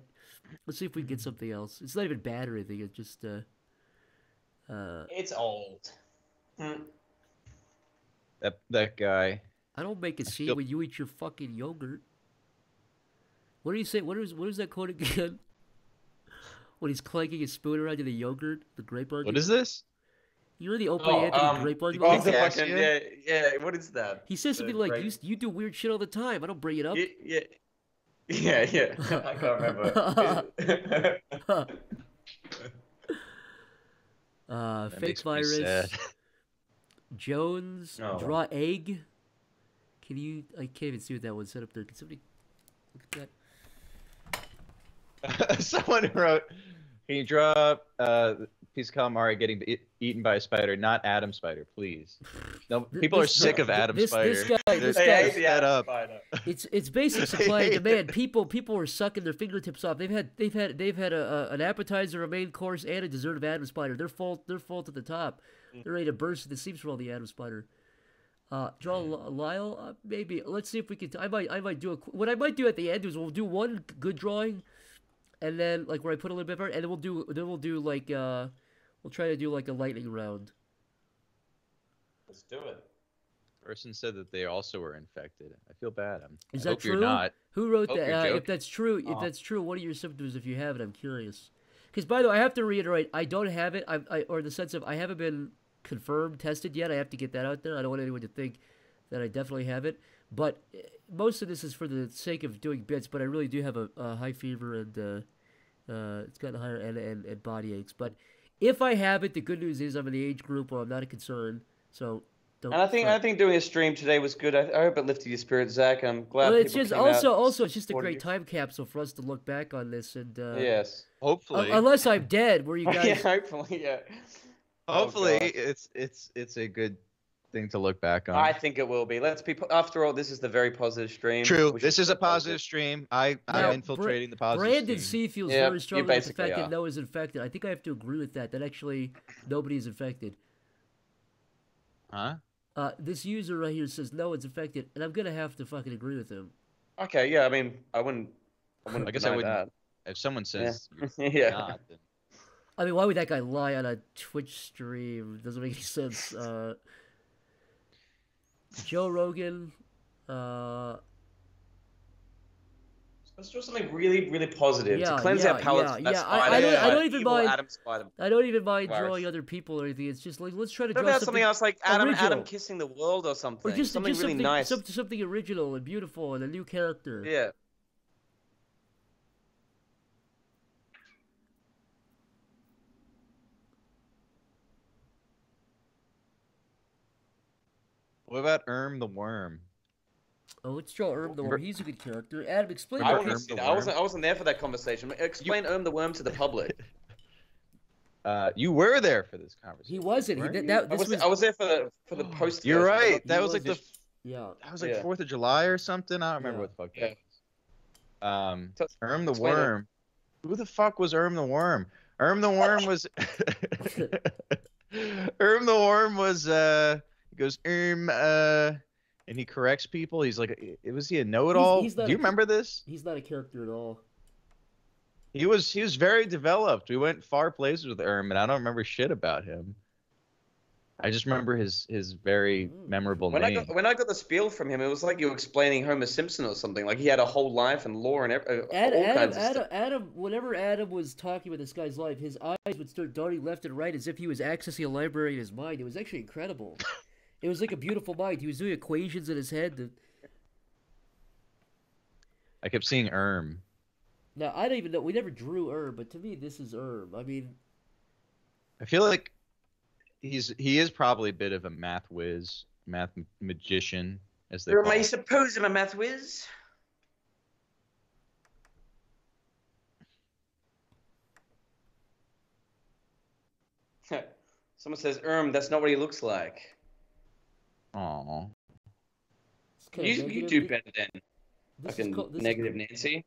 let's see if we can get something else. It's not even bad or anything. It's just uh, uh. It's old. Hmm. That that guy. I don't make a scene feel- when you eat your fucking yogurt. What do you say? What is what is that quote again? when he's clanking his spoon around to the yogurt, the grape argument. What is this? You know the Opie Oh, Anthony um, grape Oh, Yeah. fucking, yeah, yeah. What is that? he says the something like, grape- "You you do weird shit all the time. I don't bring it up." Yeah, yeah, yeah. yeah. I can't remember. uh, That fake virus. Jones Oh. draw egg. Can you? I can't even see what that one set up there. Can somebody look at that? Someone wrote, "Can you draw up uh, piece of calamari getting eaten by a spider, not Adam Spider, please?" No, Th- people are sick of Adam this- Spider. this guy- this so guy- Hey, up. It's it's basic supply and demand. People people were sucking their fingertips off. They've had they've had they've had a, a an appetizer, a main course, and a dessert of Adam Spider. They're full they're full to the top. They're ready to burst the seams for all the Adam Spider. Uh, draw L- Lyle, uh, maybe. Let's see if we can. T- I might I might do a. What I might do at the end is we'll do one good drawing, and then like where I put a little bit of art, and then we'll do then we'll do like uh, we'll try to do like a lightning round. Let's do it. Person said that they also were infected. I feel bad. I'm, Is I that hope true? you're not. Who wrote Hope that? Uh, if that's true, if Aw. that's true, what are your symptoms if you have it? I'm curious. Because by the way, I have to reiterate, I don't have it. I, I or in the sense of I haven't been confirmed tested yet. I have to get that out there. I don't want anyone to think that I definitely have it. But eh, most of this is for the sake of doing bits. But I really do have a, a high fever and uh, uh, it's gotten higher and, and and body aches. But if I have it, the good news is I'm in the age group where I'm not a concern. So. Don't And I think fret. I think doing a stream today was good. I, I hope it lifted your spirits, Zach. I'm glad. well, it's just came out also also it's just a great you. time capsule for us to look back on this and uh, Yes. Hopefully, Un- unless I'm dead, where you guys. yeah, hopefully, yeah. Oh, hopefully God. it's it's it's a good thing to look back on. I think it will be. Let's be. After all, this is the very positive stream. True. This is a positive stream. I I'm Now, infiltrating the positive. Brandon stream. C feels Yeah, very you strongly with the basically fact that Noah's infected. I think I have to agree with that. That actually nobody's infected. Huh? Uh, this user right here says no one's infected, and I'm gonna have to fucking agree with him. Okay. Yeah. I mean, I wouldn't. I wouldn't I guess I wouldn't- If someone says you're yeah. not, then I mean, why would that guy lie on a Twitch stream? Doesn't make any sense. Uh, Joe Rogan. Uh, Let's do something really, really positive Yeah, to cleanse yeah, our palates. yeah, from yeah, I- I don't- I don't even mind- Adam spider. I don't even mind Virus. drawing other people or anything. It's just like let's try to What draw about something, something else like Adam, original. Adam kissing the world or something? or just something just really something, nice. some- something original and beautiful and a new character. Yeah. What about Erm the Worm? Oh, let's draw Erm the Worm. He's a good character. Adam, explain I, the Remember Erm the that. I Worm? wasn't. I wasn't there for that conversation. Explain Erm the Worm to the public. Uh, you were there for this conversation. He wasn't. He, weren't that, you? I was, was, I was there for the for the post. You're right. That he was like the yeah. that was like Yeah. Fourth of July or something. I don't remember Yeah. what the fuck. Yeah. that was. Um, So- Erm the explain it. Worm. Who the fuck was Erm the Worm? Erm the Worm was. Erm the Worm was. Uh, he goes Erm. Uh, and he corrects people. He's like, was he a know-it-all? he's not Do you a- remember this? He's not a character at all. He was he was very developed. We went far places with Erm, and I don't remember shit about him. I just remember his his very Mm. memorable When I name. got when I got the spiel from him, it was like you were explaining Homer Simpson or something. Like he had a whole life and lore and ev- uh, Ad, all Adam, kinds of Adam, stuff. Adam, whenever Adam was talking about this guy's life, his eyes would start darting left and right as if he was accessing a library in his mind. It was actually incredible. it was like a beautiful mind. He was doing equations in his head. That, I kept seeing Erm. now I don't even know. We never drew Erm, but to me, this is Erm. I mean, I feel like he's he is probably a bit of a math whiz, math magician, as they Or call I it. suppose I'm a math whiz. Someone says, Erm, that's not what he looks like. Aw. It's kinda You, you negative. do better than fucking called- negative Nancy.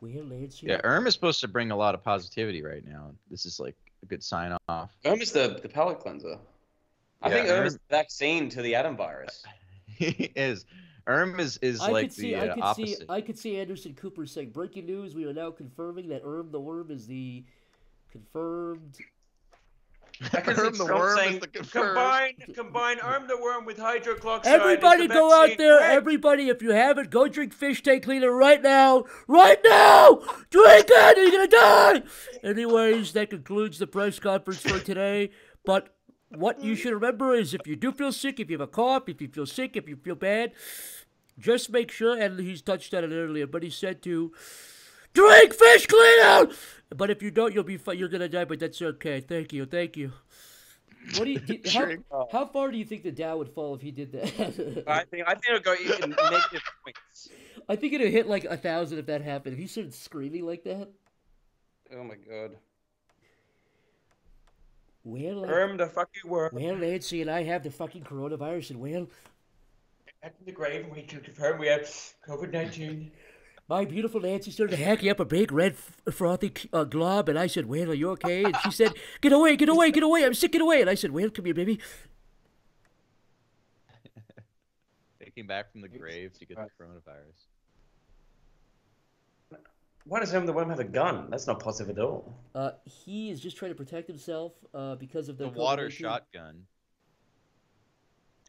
Weird Nancy. Yeah, Erm is supposed to bring a lot of positivity right now. This is like a good sign off. Erm is the, the palate cleanser. I Yeah, think Erm Erm- is the vaccine to the Adam virus. he is. Erm is is I like could see, the I uh, could opposite. see, I could see Anderson Cooper saying, "Breaking news: We are now confirming that Erm the Worm is the confirmed." I can see Erm the worm saying, is the confirmed. Combine, combine Arm the Worm with hydrochloroquine. Everybody It's the go out there! Quick! Everybody, if you haven't, go drink fish tank cleaner right now! Right now! Drink it! Or you're gonna die! Anyways, that concludes the press conference for today. But what you should remember is if you do feel sick, if you have a cough, if you feel sick, if you feel bad, just make sure, and he's touched on it earlier, but he said to drink fish clean out. But if you don't, you'll be fi- you're gonna die, but that's okay. Thank you, thank you. What do you, do, how, Drink. how far do you think the Dow would fall if he did that? I think I think it'll go even negative points. I think it'd hit like a thousand if that happened. If he started screaming like that, Oh my god. well, like, Erm the fucking worm. well, Nancy and I have the fucking coronavirus, and well, Back in the grave, and we to confirm we have COVID 19. My beautiful Nancy started hacking up a big red f- frothy uh, glob, and I said, "Well, are you okay?" And she said, "Get away, get away, get away! I'm sick, get away!" And I said, "Well, come here, baby." They came back from the grave to get the coronavirus. Why does Erm the worm have a gun? That's not positive at all. Uh, he is just trying to protect himself uh, because of the, The water COVID-19. shotgun.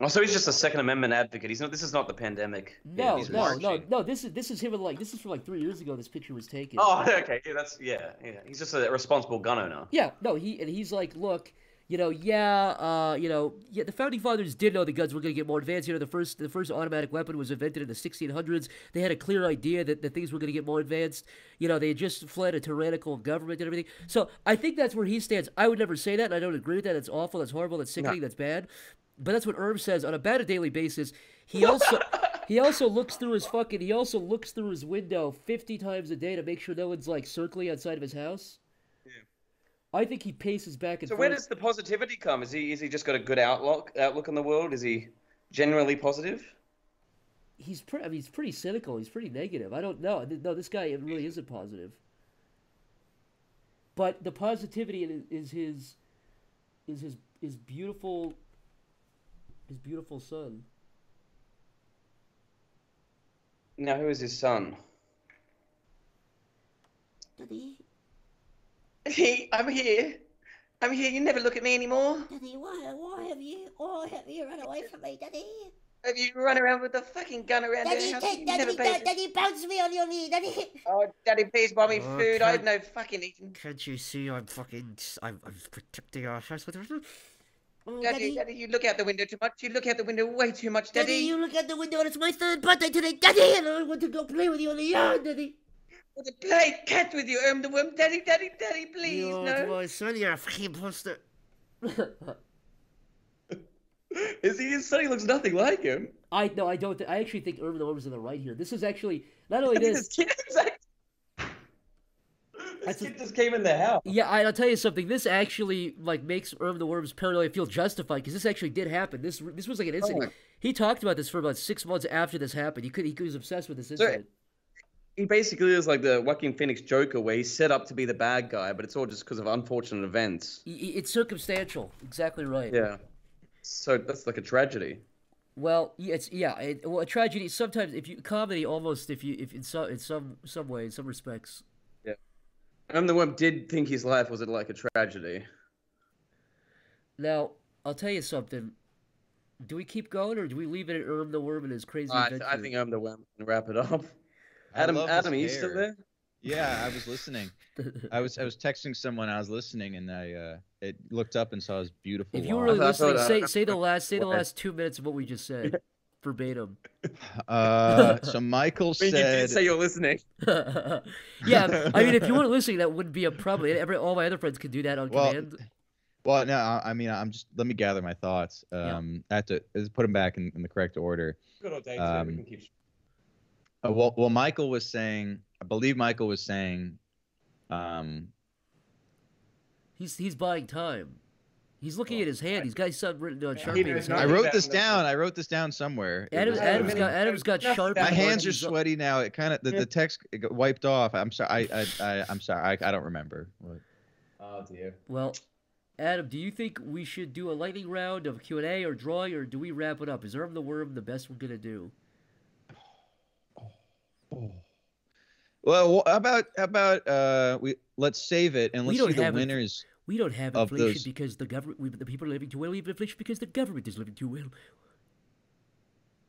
Oh, so he's just a Second Amendment advocate. He's not. This is not the pandemic. No, he's no, no, marching. no. This is this is him. Like this is from like three years ago. This picture was taken. Oh, okay. Yeah, that's yeah, yeah. He's just a responsible gun owner. Yeah, no, he and he's like, look, you know, yeah, uh, you know, yeah, the founding fathers did know the guns were going to get more advanced. You know, the first the first automatic weapon was invented in the 1600s. They had a clear idea that, that things were going to get more advanced. You know, they had just fled a tyrannical government and everything. So I think that's where he stands. I would never say that, and I don't agree with that. That's awful. That's horrible. That's sickening. That's bad. But that's what Herb says on about a daily basis. He also. He also looks through his fucking. He also looks through his window fifty times a day to make sure no one's like circling outside of his house. I think he paces back and forth. So forth. where does the positivity come? Is he is he just got a good outlook outlook on the world? Is he generally positive? he's pretty. I mean, he's pretty cynical. He's pretty negative. I don't know. No, this guy really isn't positive. But the positivity is his, is his is beautiful, his beautiful son. Now, who is his son? Daddy, He, I'm here. I'm here. You never look at me anymore. Daddy, why, why have you, why have you run away from me, Daddy? Have you run around with the fucking gun around Daddy, your house? Daddy, You Daddy, never Daddy, Daddy, bounce me on your knee, Daddy. Oh, Daddy, please buy me Oh, food. I have no fucking eating. Can't you see I'm fucking? I'm, I'm protecting our house. Oh, Daddy, Daddy, Daddy, you look out the window too much. You look out the window way too much, Daddy, Daddy. you look out the window and it's my third birthday today, Daddy, and I want to go play with you in the yard, Daddy. Want to play cat with you, Erm the worm. Daddy, Daddy, Daddy, please, You're no. my son. You're a fucking poster. Is he his son? He looks nothing like him. I no, I don't. I actually think Urban the Worm is in the right here. This is actually not only This this. kid is act- That's This a- kid just came in the house. Yeah, I, I'll tell you something. This actually like makes Urban the Worm's paranoia feel justified because this actually did happen. This this was like an incident. my- He talked about this for about six months after this happened. He could he was obsessed with this incident. He basically is like the Joaquin Phoenix Joker, where he's set up to be the bad guy, but it's all just because of unfortunate events. I- I- It's circumstantial. Exactly right. Yeah. So that's like a tragedy. Well, it's yeah. It, well, a tragedy. Sometimes, if you comedy, almost if you if in some in some some way, in some respects. Erm the worm did think his life was like a tragedy. Now, I'll tell you something. Do we keep going or do we leave it at Erm the Worm and his crazy I, adventure? I think Erm the worm can wrap it up. I Adam, love Adam, are you still there? Yeah, I was listening. I was I was texting someone. I was listening, and I uh, it looked up and saw his beautiful. If you were really listening, uh, say say the last say the last two minutes of what we just said, verbatim. Uh, so Michael I mean, you said. did say you're listening. yeah, I mean, if you weren't listening, that wouldn't be a problem. Every all my other friends could do that on Well, command. Well, no, I I mean, I'm just let me gather my thoughts. Yeah. Um, I have to put them back in, in the correct order. Good old days. Um, we can keep. Uh, well, well, Michael was saying, I believe Michael was saying, um, He's he's buying time. He's looking at his hand. He's got something written on Yeah, Sharpie. he in his does I wrote this down. I wrote this down somewhere. Adam, was, Adam's, got, Adam's got enough Sharpie. my hands are markings up- sweaty now. It kind of the, the text it got wiped off. I'm sorry. I, I, I I'm sorry. I, I don't remember. What- Oh dear. Well, Adam, do you think we should do a lightning round of Q and A or drawing, or do we wrap it up? Is Arm the Worm the best we're gonna do? Well, how about how about uh we let's save it and let's see the winners. it. Winners. We don't have inflation those- because the government, we, the people are living too well. We have inflation because the government is living too well.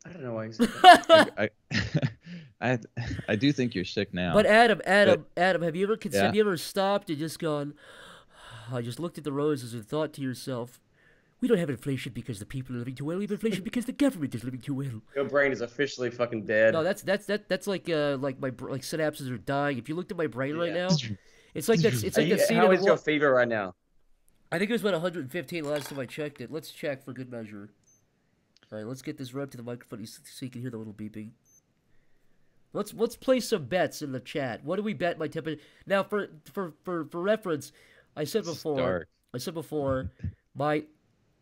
I don't know why. You. I, I I do think you're sick now. But Adam, Adam, Adam, have you ever cons- Yeah. have you ever stopped and just gone? I just looked at the roses and thought to yourself, "We don't have inflation because the people are living too well. We have inflation because the government is living too well." Your brain is officially fucking dead. No, that's that's that that's like uh like my like synapses are dying. If you looked at my brain right now, it's like that's it's like you- that scene how is your fever right now? I think it was about 115 last time I checked it. Let's check for good measure. All right, let's get this right up to the microphone so you can hear the little beeping. Let's let's play some bets in the chat. What do we bet my temperature? Now for for for for reference, I said before. dark. I said before, my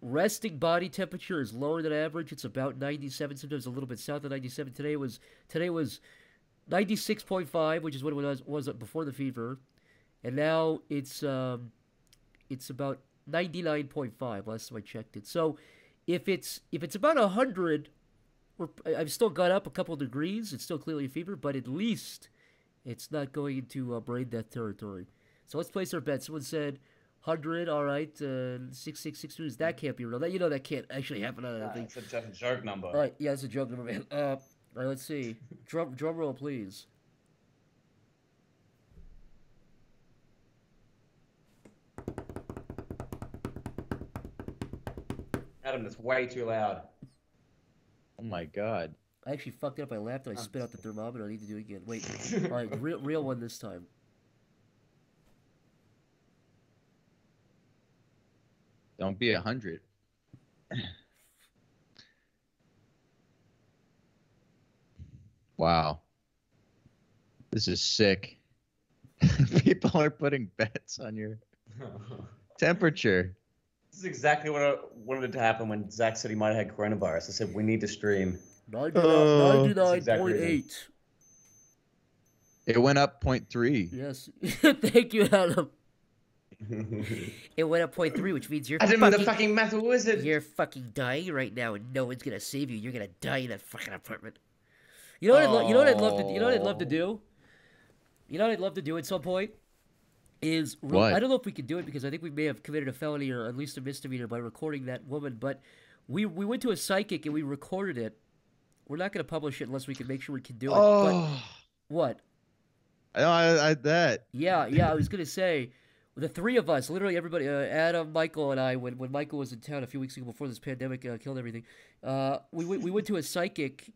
resting body temperature is lower than average. It's about 97, sometimes a little bit south of 97. Today was today was 96.5, which is what it was was before the fever, and now it's um, it's about 99.5 last time I checked it. So if it's if it's about 100, we're, I- I've still got up a couple degrees. It's still clearly a fever, but at least it's not going into uh, brain death territory. So let's place our bet. Someone said 100. All right, uh, six six six degrees. That can't be real. That you know that can't actually happen. I don't think. It's a joke number. All right, yeah, it's a joke number, man. Uh, all right, let's see. Drum drum roll, please. Adam, that's way too loud. oh my god. I actually fucked it up. I laughed and I spit out the thermometer. I need to do it again. Wait. All right, real real one this time. Don't be a hundred. wow. This is sick. People are putting bets on your temperature. This is exactly what I wanted to happen when Zach said he might have had coronavirus. I said we need to stream. 99, Oh. 99.8. It went up 0.3. Yes. Thank you, Adam. It went up point 0.3, which means you're Adam, fucking, the fucking math wizard. you're fucking dying right now, and no one's gonna save you. You're gonna die in that fucking apartment. You know what? I'd lo- you know what I'd love to. You know what I'd love to do. You know what I'd love to do at some point is re-? I don't know if we can do it because I think we may have committed a felony or at least a misdemeanor by recording that woman. But we we went to a psychic and we recorded it. We're not gonna publish it unless we can make sure we can do it. But Oh, what? I, I, I that. Yeah, yeah. I was gonna say, the three of us, literally everybody, uh, Adam, Michael, and I, when when Michael was in town a few weeks ago before this pandemic uh, killed everything, uh, we went we went to a psychic,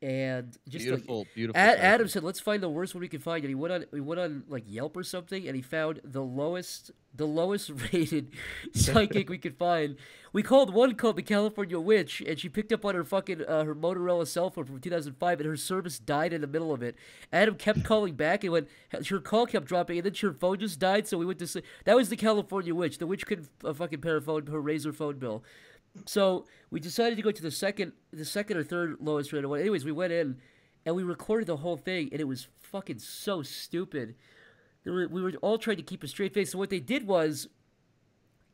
and just like beautiful, beautiful. Ad. Adam said, "Let's find the worst one we can find." And he went on, he went on like Yelp or something, and he found the lowest, the lowest rated psychic we could find. We called one called the California Witch, and she picked up on her fucking uh, her Motorola cell phone from 2005, and her service died in the middle of it. Adam kept calling back, and when her call kept dropping, and then her phone just died. So we went to say that was the California Witch. The witch couldn't uh, fucking pay her phone, her Razr phone bill. So we decided to go to the second, the second or third lowest rated one. Anyways, we went in and we recorded the whole thing, and it was fucking so stupid. We were all trying to keep a straight face. So what they did was,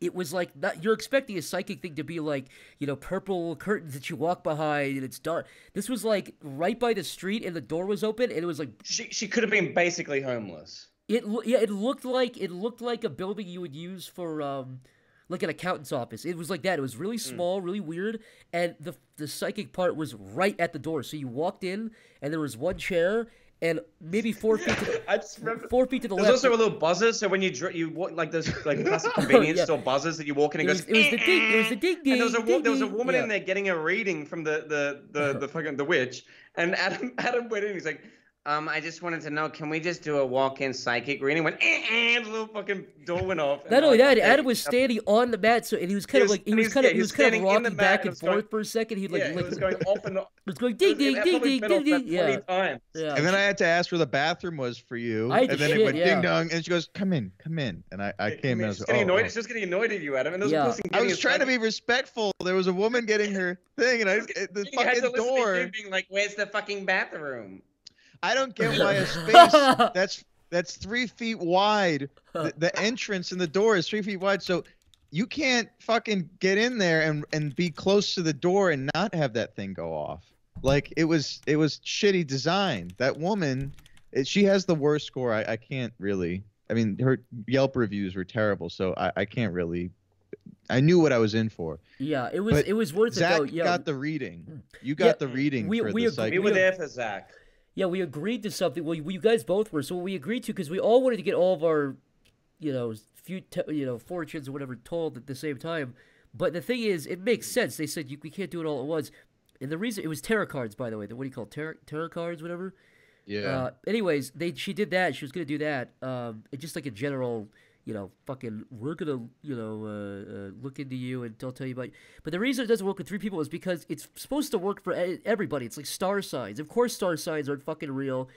it was like not, you're expecting a psychic thing to be like you know purple curtains that you walk behind and it's dark. This was like right by the street, and the door was open, and it was like She she could have been basically homeless. it. Yeah, it looked like it looked like a building you would use for um like an accountant's office. It was like that. It was really hmm. small, really weird, and the the psychic part was right at the door. So you walked in, and there was one chair, and maybe four feet to the I just remember. four feet to the left. There's left. also a little buzzer, so when you dr- you walk like those like classic oh, convenience yeah. store buzzers that you walk in and it it was, goes. it was the ding. It was the ding ding. And there was a ding, there was a woman Yeah. in there getting a reading from the the the, the fucking the witch, and Adam Adam went in. He's like, Um, I just wanted to know, can we just do a walk-in psychic reading? Went, eh, eh, the little fucking door went off. Not only that, like, Adam was standing on the mat, so and he was kind He of like he was kind of he he was was kind of standing rocking back and and going- forth for a second. He'd like yeah, it was going off and off. was going ding ding ding ding ding ding. Yeah, times. yeah. And then I had to ask where the bathroom was for you. I had and then shit, it went yeah. ding dong, and she goes, "Come in, come in." And I, I I came mean, in. I it's just getting "Oh, annoyed. oh." Just getting annoyed at you, Adam. And Yeah. I was trying to be respectful. There was a woman getting her thing, and I the You had to fucking door. being like, "Where's the fucking bathroom?" I don't get why a space that's that's three feet wide. The, the entrance and the door is three feet wide, so you can't fucking get in there and and be close to the door and not have that thing go off. Like it was it was shitty design. That woman, it, she has the worst score. I, I can't really. I mean, her Yelp reviews were terrible, so I, I can't really. I knew what I was in for. yeah, it was But it was worth Zach it though. Yeah, got the reading. You Yeah, got the reading we- for we the agree- psych. We we were were- there for Zach. Yeah, we agreed to something. Well, you guys both were. So what we agreed to because we all wanted to get all of our, you know, few you know fortunes or whatever told at the same time. But the thing is, it makes sense. They said you, we can't do it all at once, and the reason it was tarot cards, by the way. The, what do you call it? tarot tarot cards, whatever. Yeah. Uh, anyways, they she did that. She was gonna do that. Um, it just like a general, you know, fucking we're gonna you know uh, uh, look into you and I'll tell you about. You. But the reason it doesn't work with three people is because it's supposed to work for e- everybody. It's like star signs. Of course, star signs aren't fucking real.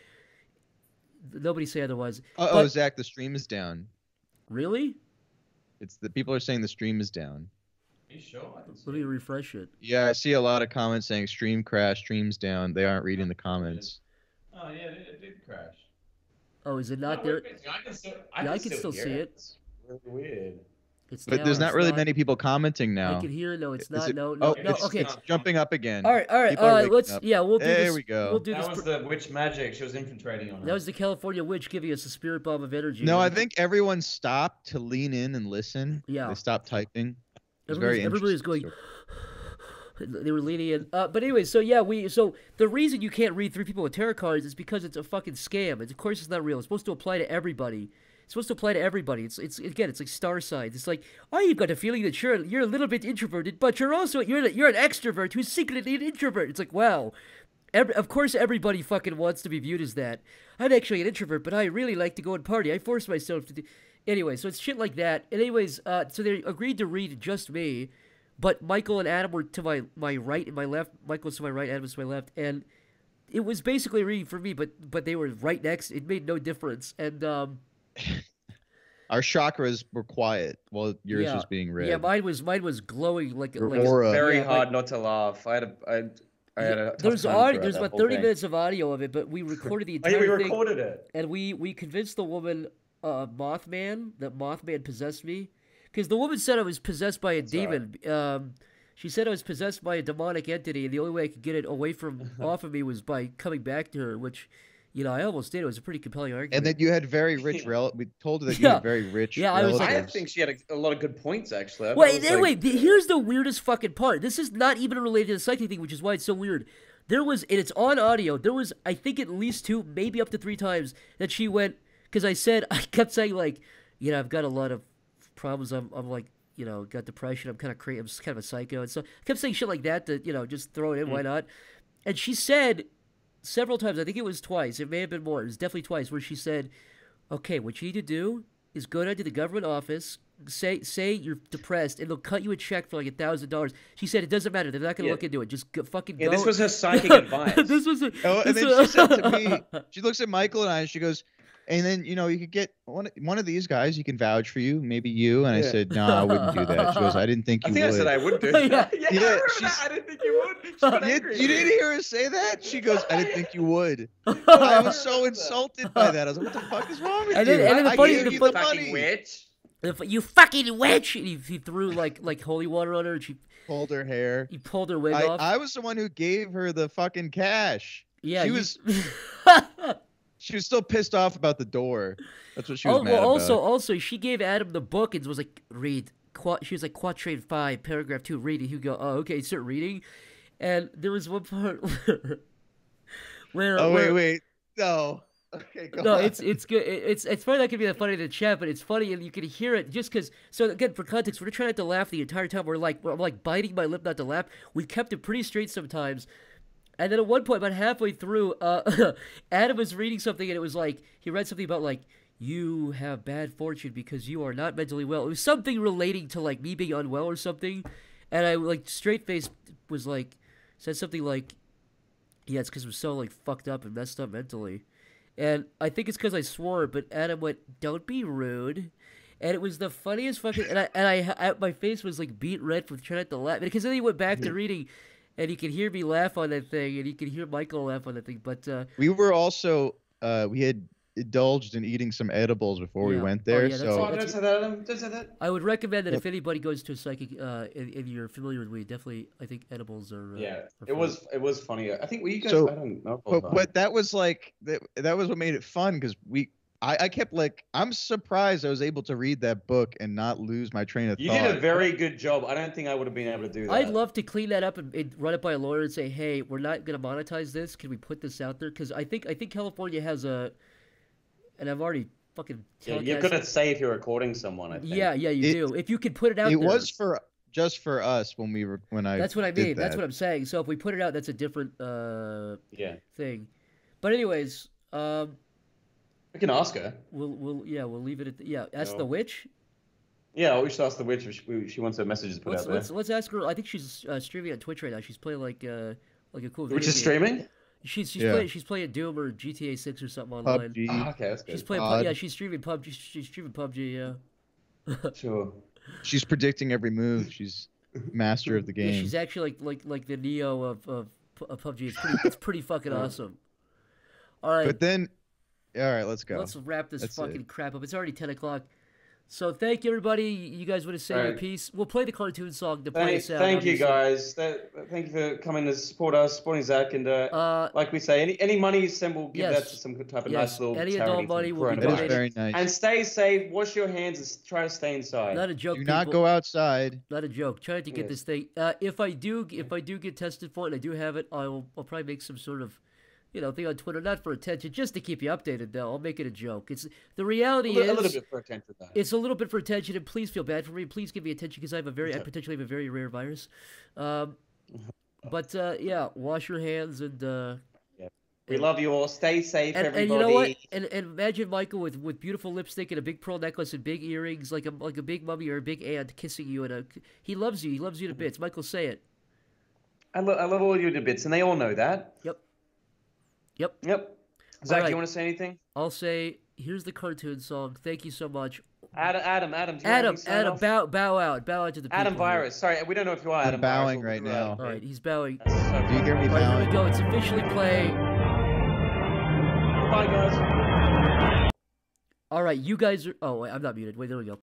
Nobody say otherwise. oh, but- Zach, the stream is down. Really? It's the people are saying the stream is down. Are you sure? I can see Let me refresh it. Yeah, I see a lot of comments saying stream crash, streams down. They aren't reading the comments. Oh yeah, it, it did crash. Oh, is it not wait, there? wait, I can still, Yeah, I can still hear see it. It's really weird. It's But there's not it's really many people commenting now. I can hear. No, it's not. it- No, no, oh, no. it's, Okay. it's jumping up again. All right, all right. People are Uh, let's. up. Yeah, we'll do There this. we go. We'll do That this. was pr- the witch magic. She was infiltrating on us. That was the California witch giving us a spirit bomb of energy. No, I think everyone stopped to lean in and listen. Yeah. They stopped typing. It was Everybody's, very everybody's going. They were in. Uh, but anyway, so yeah, we so the reason you can't read three people with tarot cards is because it's a fucking scam. It's, of course, it's not real. It's supposed to apply to everybody. It's supposed to apply to everybody. It's it's again, it's like star signs. It's like, oh, you've got a feeling that you're you're a little bit introverted, but you're also you're a- you're an extrovert who's secretly an introvert. It's like, wow. Every, of course, everybody fucking wants to be viewed as that. I'm actually an introvert, but I really like to go and party. I force myself to do. Anyway, so it's shit like that. And anyways, uh, so they agreed to read just me, but Michael and Adam were to my my right and my left. Michael was to my right, Adam was to my left, and it was basically reading for me. But but they were right next. It made no difference. And um, Our chakras were quiet while yours Yeah. was being read. yeah, mine was mine was glowing like Your like aura. Very yeah, hard like- not to laugh. I had a, I, I had a tough there's time audio. There's about 30 thing. minutes of audio of it, but we recorded the Oh, yeah, entire we thing. recorded it. and we we convinced the woman uh mothman that mothman possessed me because the woman said i was possessed by a That's all demon um she said i was possessed by a demonic entity and the only way i could get it away from off of me was by coming back to her which you know i almost did it was a pretty compelling argument and that you had very rich Yeah. rel. We told her that you Yeah. had very rich. Yeah, I was like- I think she had a, a lot of good points actually. I thought Wait, anyway, like- here's the weirdest fucking part. This is not even related to the psychic thing, which is why it's so weird. There was, and it's on audio. There was, I think, at least two, maybe up to three times that she went because I said, I kept saying like, you know, I've got a lot of problems. I'm, I'm like, you know, got depression. I'm kind of crazy. I'm just kind of a psycho, and so I kept saying shit like that to, you know, just throw it in. Why not? And she said several times. I think it was twice. It may have been more. It was definitely twice where she said, "Okay, what you need to do is go down to the government office." Say say you're depressed, and they'll cut you a check for like a thousand dollars. She said it doesn't matter; they're not gonna Yeah. look into it. Just go, fucking yeah, go. this was her psychic advice. this was. A, Oh, and this then was- she said to me, she looks at Michael and I, and she goes, and then you know you could get one one of these guys. You can vouch for you, maybe you. And I said, no, I wouldn't do that. She goes, I didn't think I you think would. I said I would do. Yeah. yeah, Yeah, I remember she's- that. I didn't think you would. She got you, you didn't hear her say that? She goes, I didn't think you would. I was so insulted by that. I was like, what the fuck is wrong with And then- you? and then the I funny- gave the you the fucking money. witch. You fucking witch! And he, he threw like like holy water on her, and she Pulled her hair. he pulled her wig I, off. I was the one who gave her the fucking cash. yeah, she you- was- She was still pissed off about the door. That's what she was oh, mad well, also, about. also, she gave Adam the book and was like, "Read." She was like, "Quatrain five, paragraph two, read it." He'd go, "Oh, okay." Start reading, and there was one part where, where Oh where- wait, wait, no. Okay, go no, on. it's it's good. it- It's it's probably not gonna be that funny in the chat, but it's funny and you can hear it just because. So again, for context, we're trying not to laugh the entire time. We're like I'm like biting my lip not to laugh. We kept it pretty straight sometimes, And then at one point, about halfway through, uh, Adam was reading something, and it was like he read something about like you have bad fortune because you are not mentally well. It was something relating to like me being unwell or something, and I like straight face was like said something like, "Yeah, it's because I'm so like fucked up and messed up mentally," and I think it's because I swore. But Adam went, "Don't be rude." And it was the funniest fucking, and I and I, I my face was like beat red from trying not to laugh because then he went back to reading, and you could hear me laugh on that thing, and you could hear Michael laugh on that thing. But uh, We were also uh, we had indulged in eating some edibles before Yeah. we went Oh, there. yeah, that's so all- Oh, don't say that, Adam. Don't say that. I would recommend that if anybody goes to a psychic, uh, if, if you're familiar with weed, definitely I think edibles are. Uh, Yeah, are it was it was funny. I think were you guys. So- I don't know. but, but that was like that, that was what made it fun because we I, I kept like I'm surprised I was able to read that book and not lose my train of you thought. You did a very good job. I don't think I would have been able to do that. I'd love to clean that up and, and run it by a lawyer and say, "Hey, we're not gonna monetize this. Can we put this out there?" Because I think I think California has a, and I've already fucking. Yeah, you're gonna say if you're recording someone. I think. Yeah, yeah, you It- do. If you could put it out it there. was for just for us when we were when I That's what I did mean. That's what I'm saying. So if we put it out, that's a different uh Yeah. thing. But anyways, um, We can ask her. we'll we'll yeah we'll leave it at yeah. Ask the witch. Yeah, we should ask the witch if she, she wants her messages put Let's out there. let's let's ask her. I think she's uh, streaming on Twitch right now. She's playing like uh like a cool. Which video is game. streaming? She's she's Yeah. playing she's playing Doom or GTA Six or something online. PUBG. Oh, okay, that's She's playing. COD. Pub- yeah, she's streaming PUBG. She's streaming PUBG. Yeah. Sure. She's predicting every move. She's master of the Yeah, game. she's actually like like like the Neo of of, of PUBG. It's pretty, it's pretty fucking awesome. All right, But then, all right, let's go. let's wrap this That's it. fucking crap up. It's already ten o'clock. So thank you everybody. You guys want to say your Alright. piece? We'll play the cartoon song to play Thank, us out. thank you guys. That, thank you for coming to support us, supporting Zach, and uh, Uh, like we say, any any money you send, we'll give that to some type of Yes, nice little any charity adult for money will be donated. very nice. And stay safe. Wash your hands and try to stay inside. not a joke. Do not people. go outside. Not a joke. Trying to get Yes. this thing. Uh, if I do, if I do get tested for it, and I do have it, I'll, I'll probably make some sort of, you know, thing on Twitter, not for attention, just to keep you updated. Though I'll make it a joke. It's the a, reality li- is a little bit for attention. Though. it's a little bit for attention, and please feel bad for me. Please give me attention because I have a very, I potentially have a very rare virus. Um, but uh, yeah, wash your hands and. Uh, we love you all. Stay safe, and, and you know what? And, and imagine Michael with, with beautiful lipstick and a big pearl necklace and big earrings, like a like a big mummy or a big aunt kissing you. And a he loves you. He loves you to bits. Michael, say it. I, lo- I love all your bits, and they all know that. Yep. Yep. Yep. Zach, do right. you want to say anything? I'll say, here's the cartoon song. Thank you so much. Adam, Adam, Adam. Do you Adam, want Adam, off? bow, bow out, bow out to the people. Adam here. Virus. Sorry, we don't know if you are I'm Adam bowing Virus. right now. All right, he's bowing. So Do you hear me All right, here we go. It's officially playing. Bye, guys. All right, you guys are. Oh, wait, I'm not muted. Wait, there we go.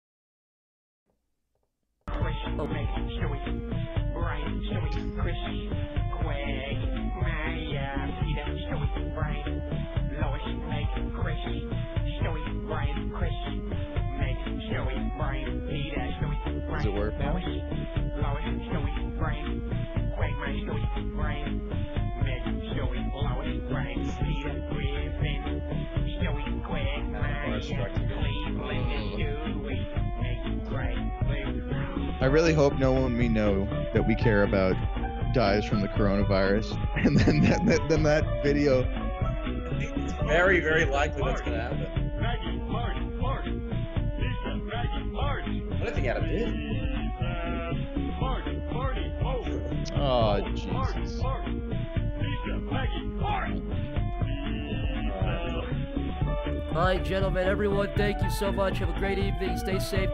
I really hope no one we know that we care about dies from the coronavirus, and then that, that then that video. It's very, very likely that's going to happen. I don't think Adam did. Oh Jesus! All right, gentlemen, everyone, thank you so much. Have a great evening. Stay safe.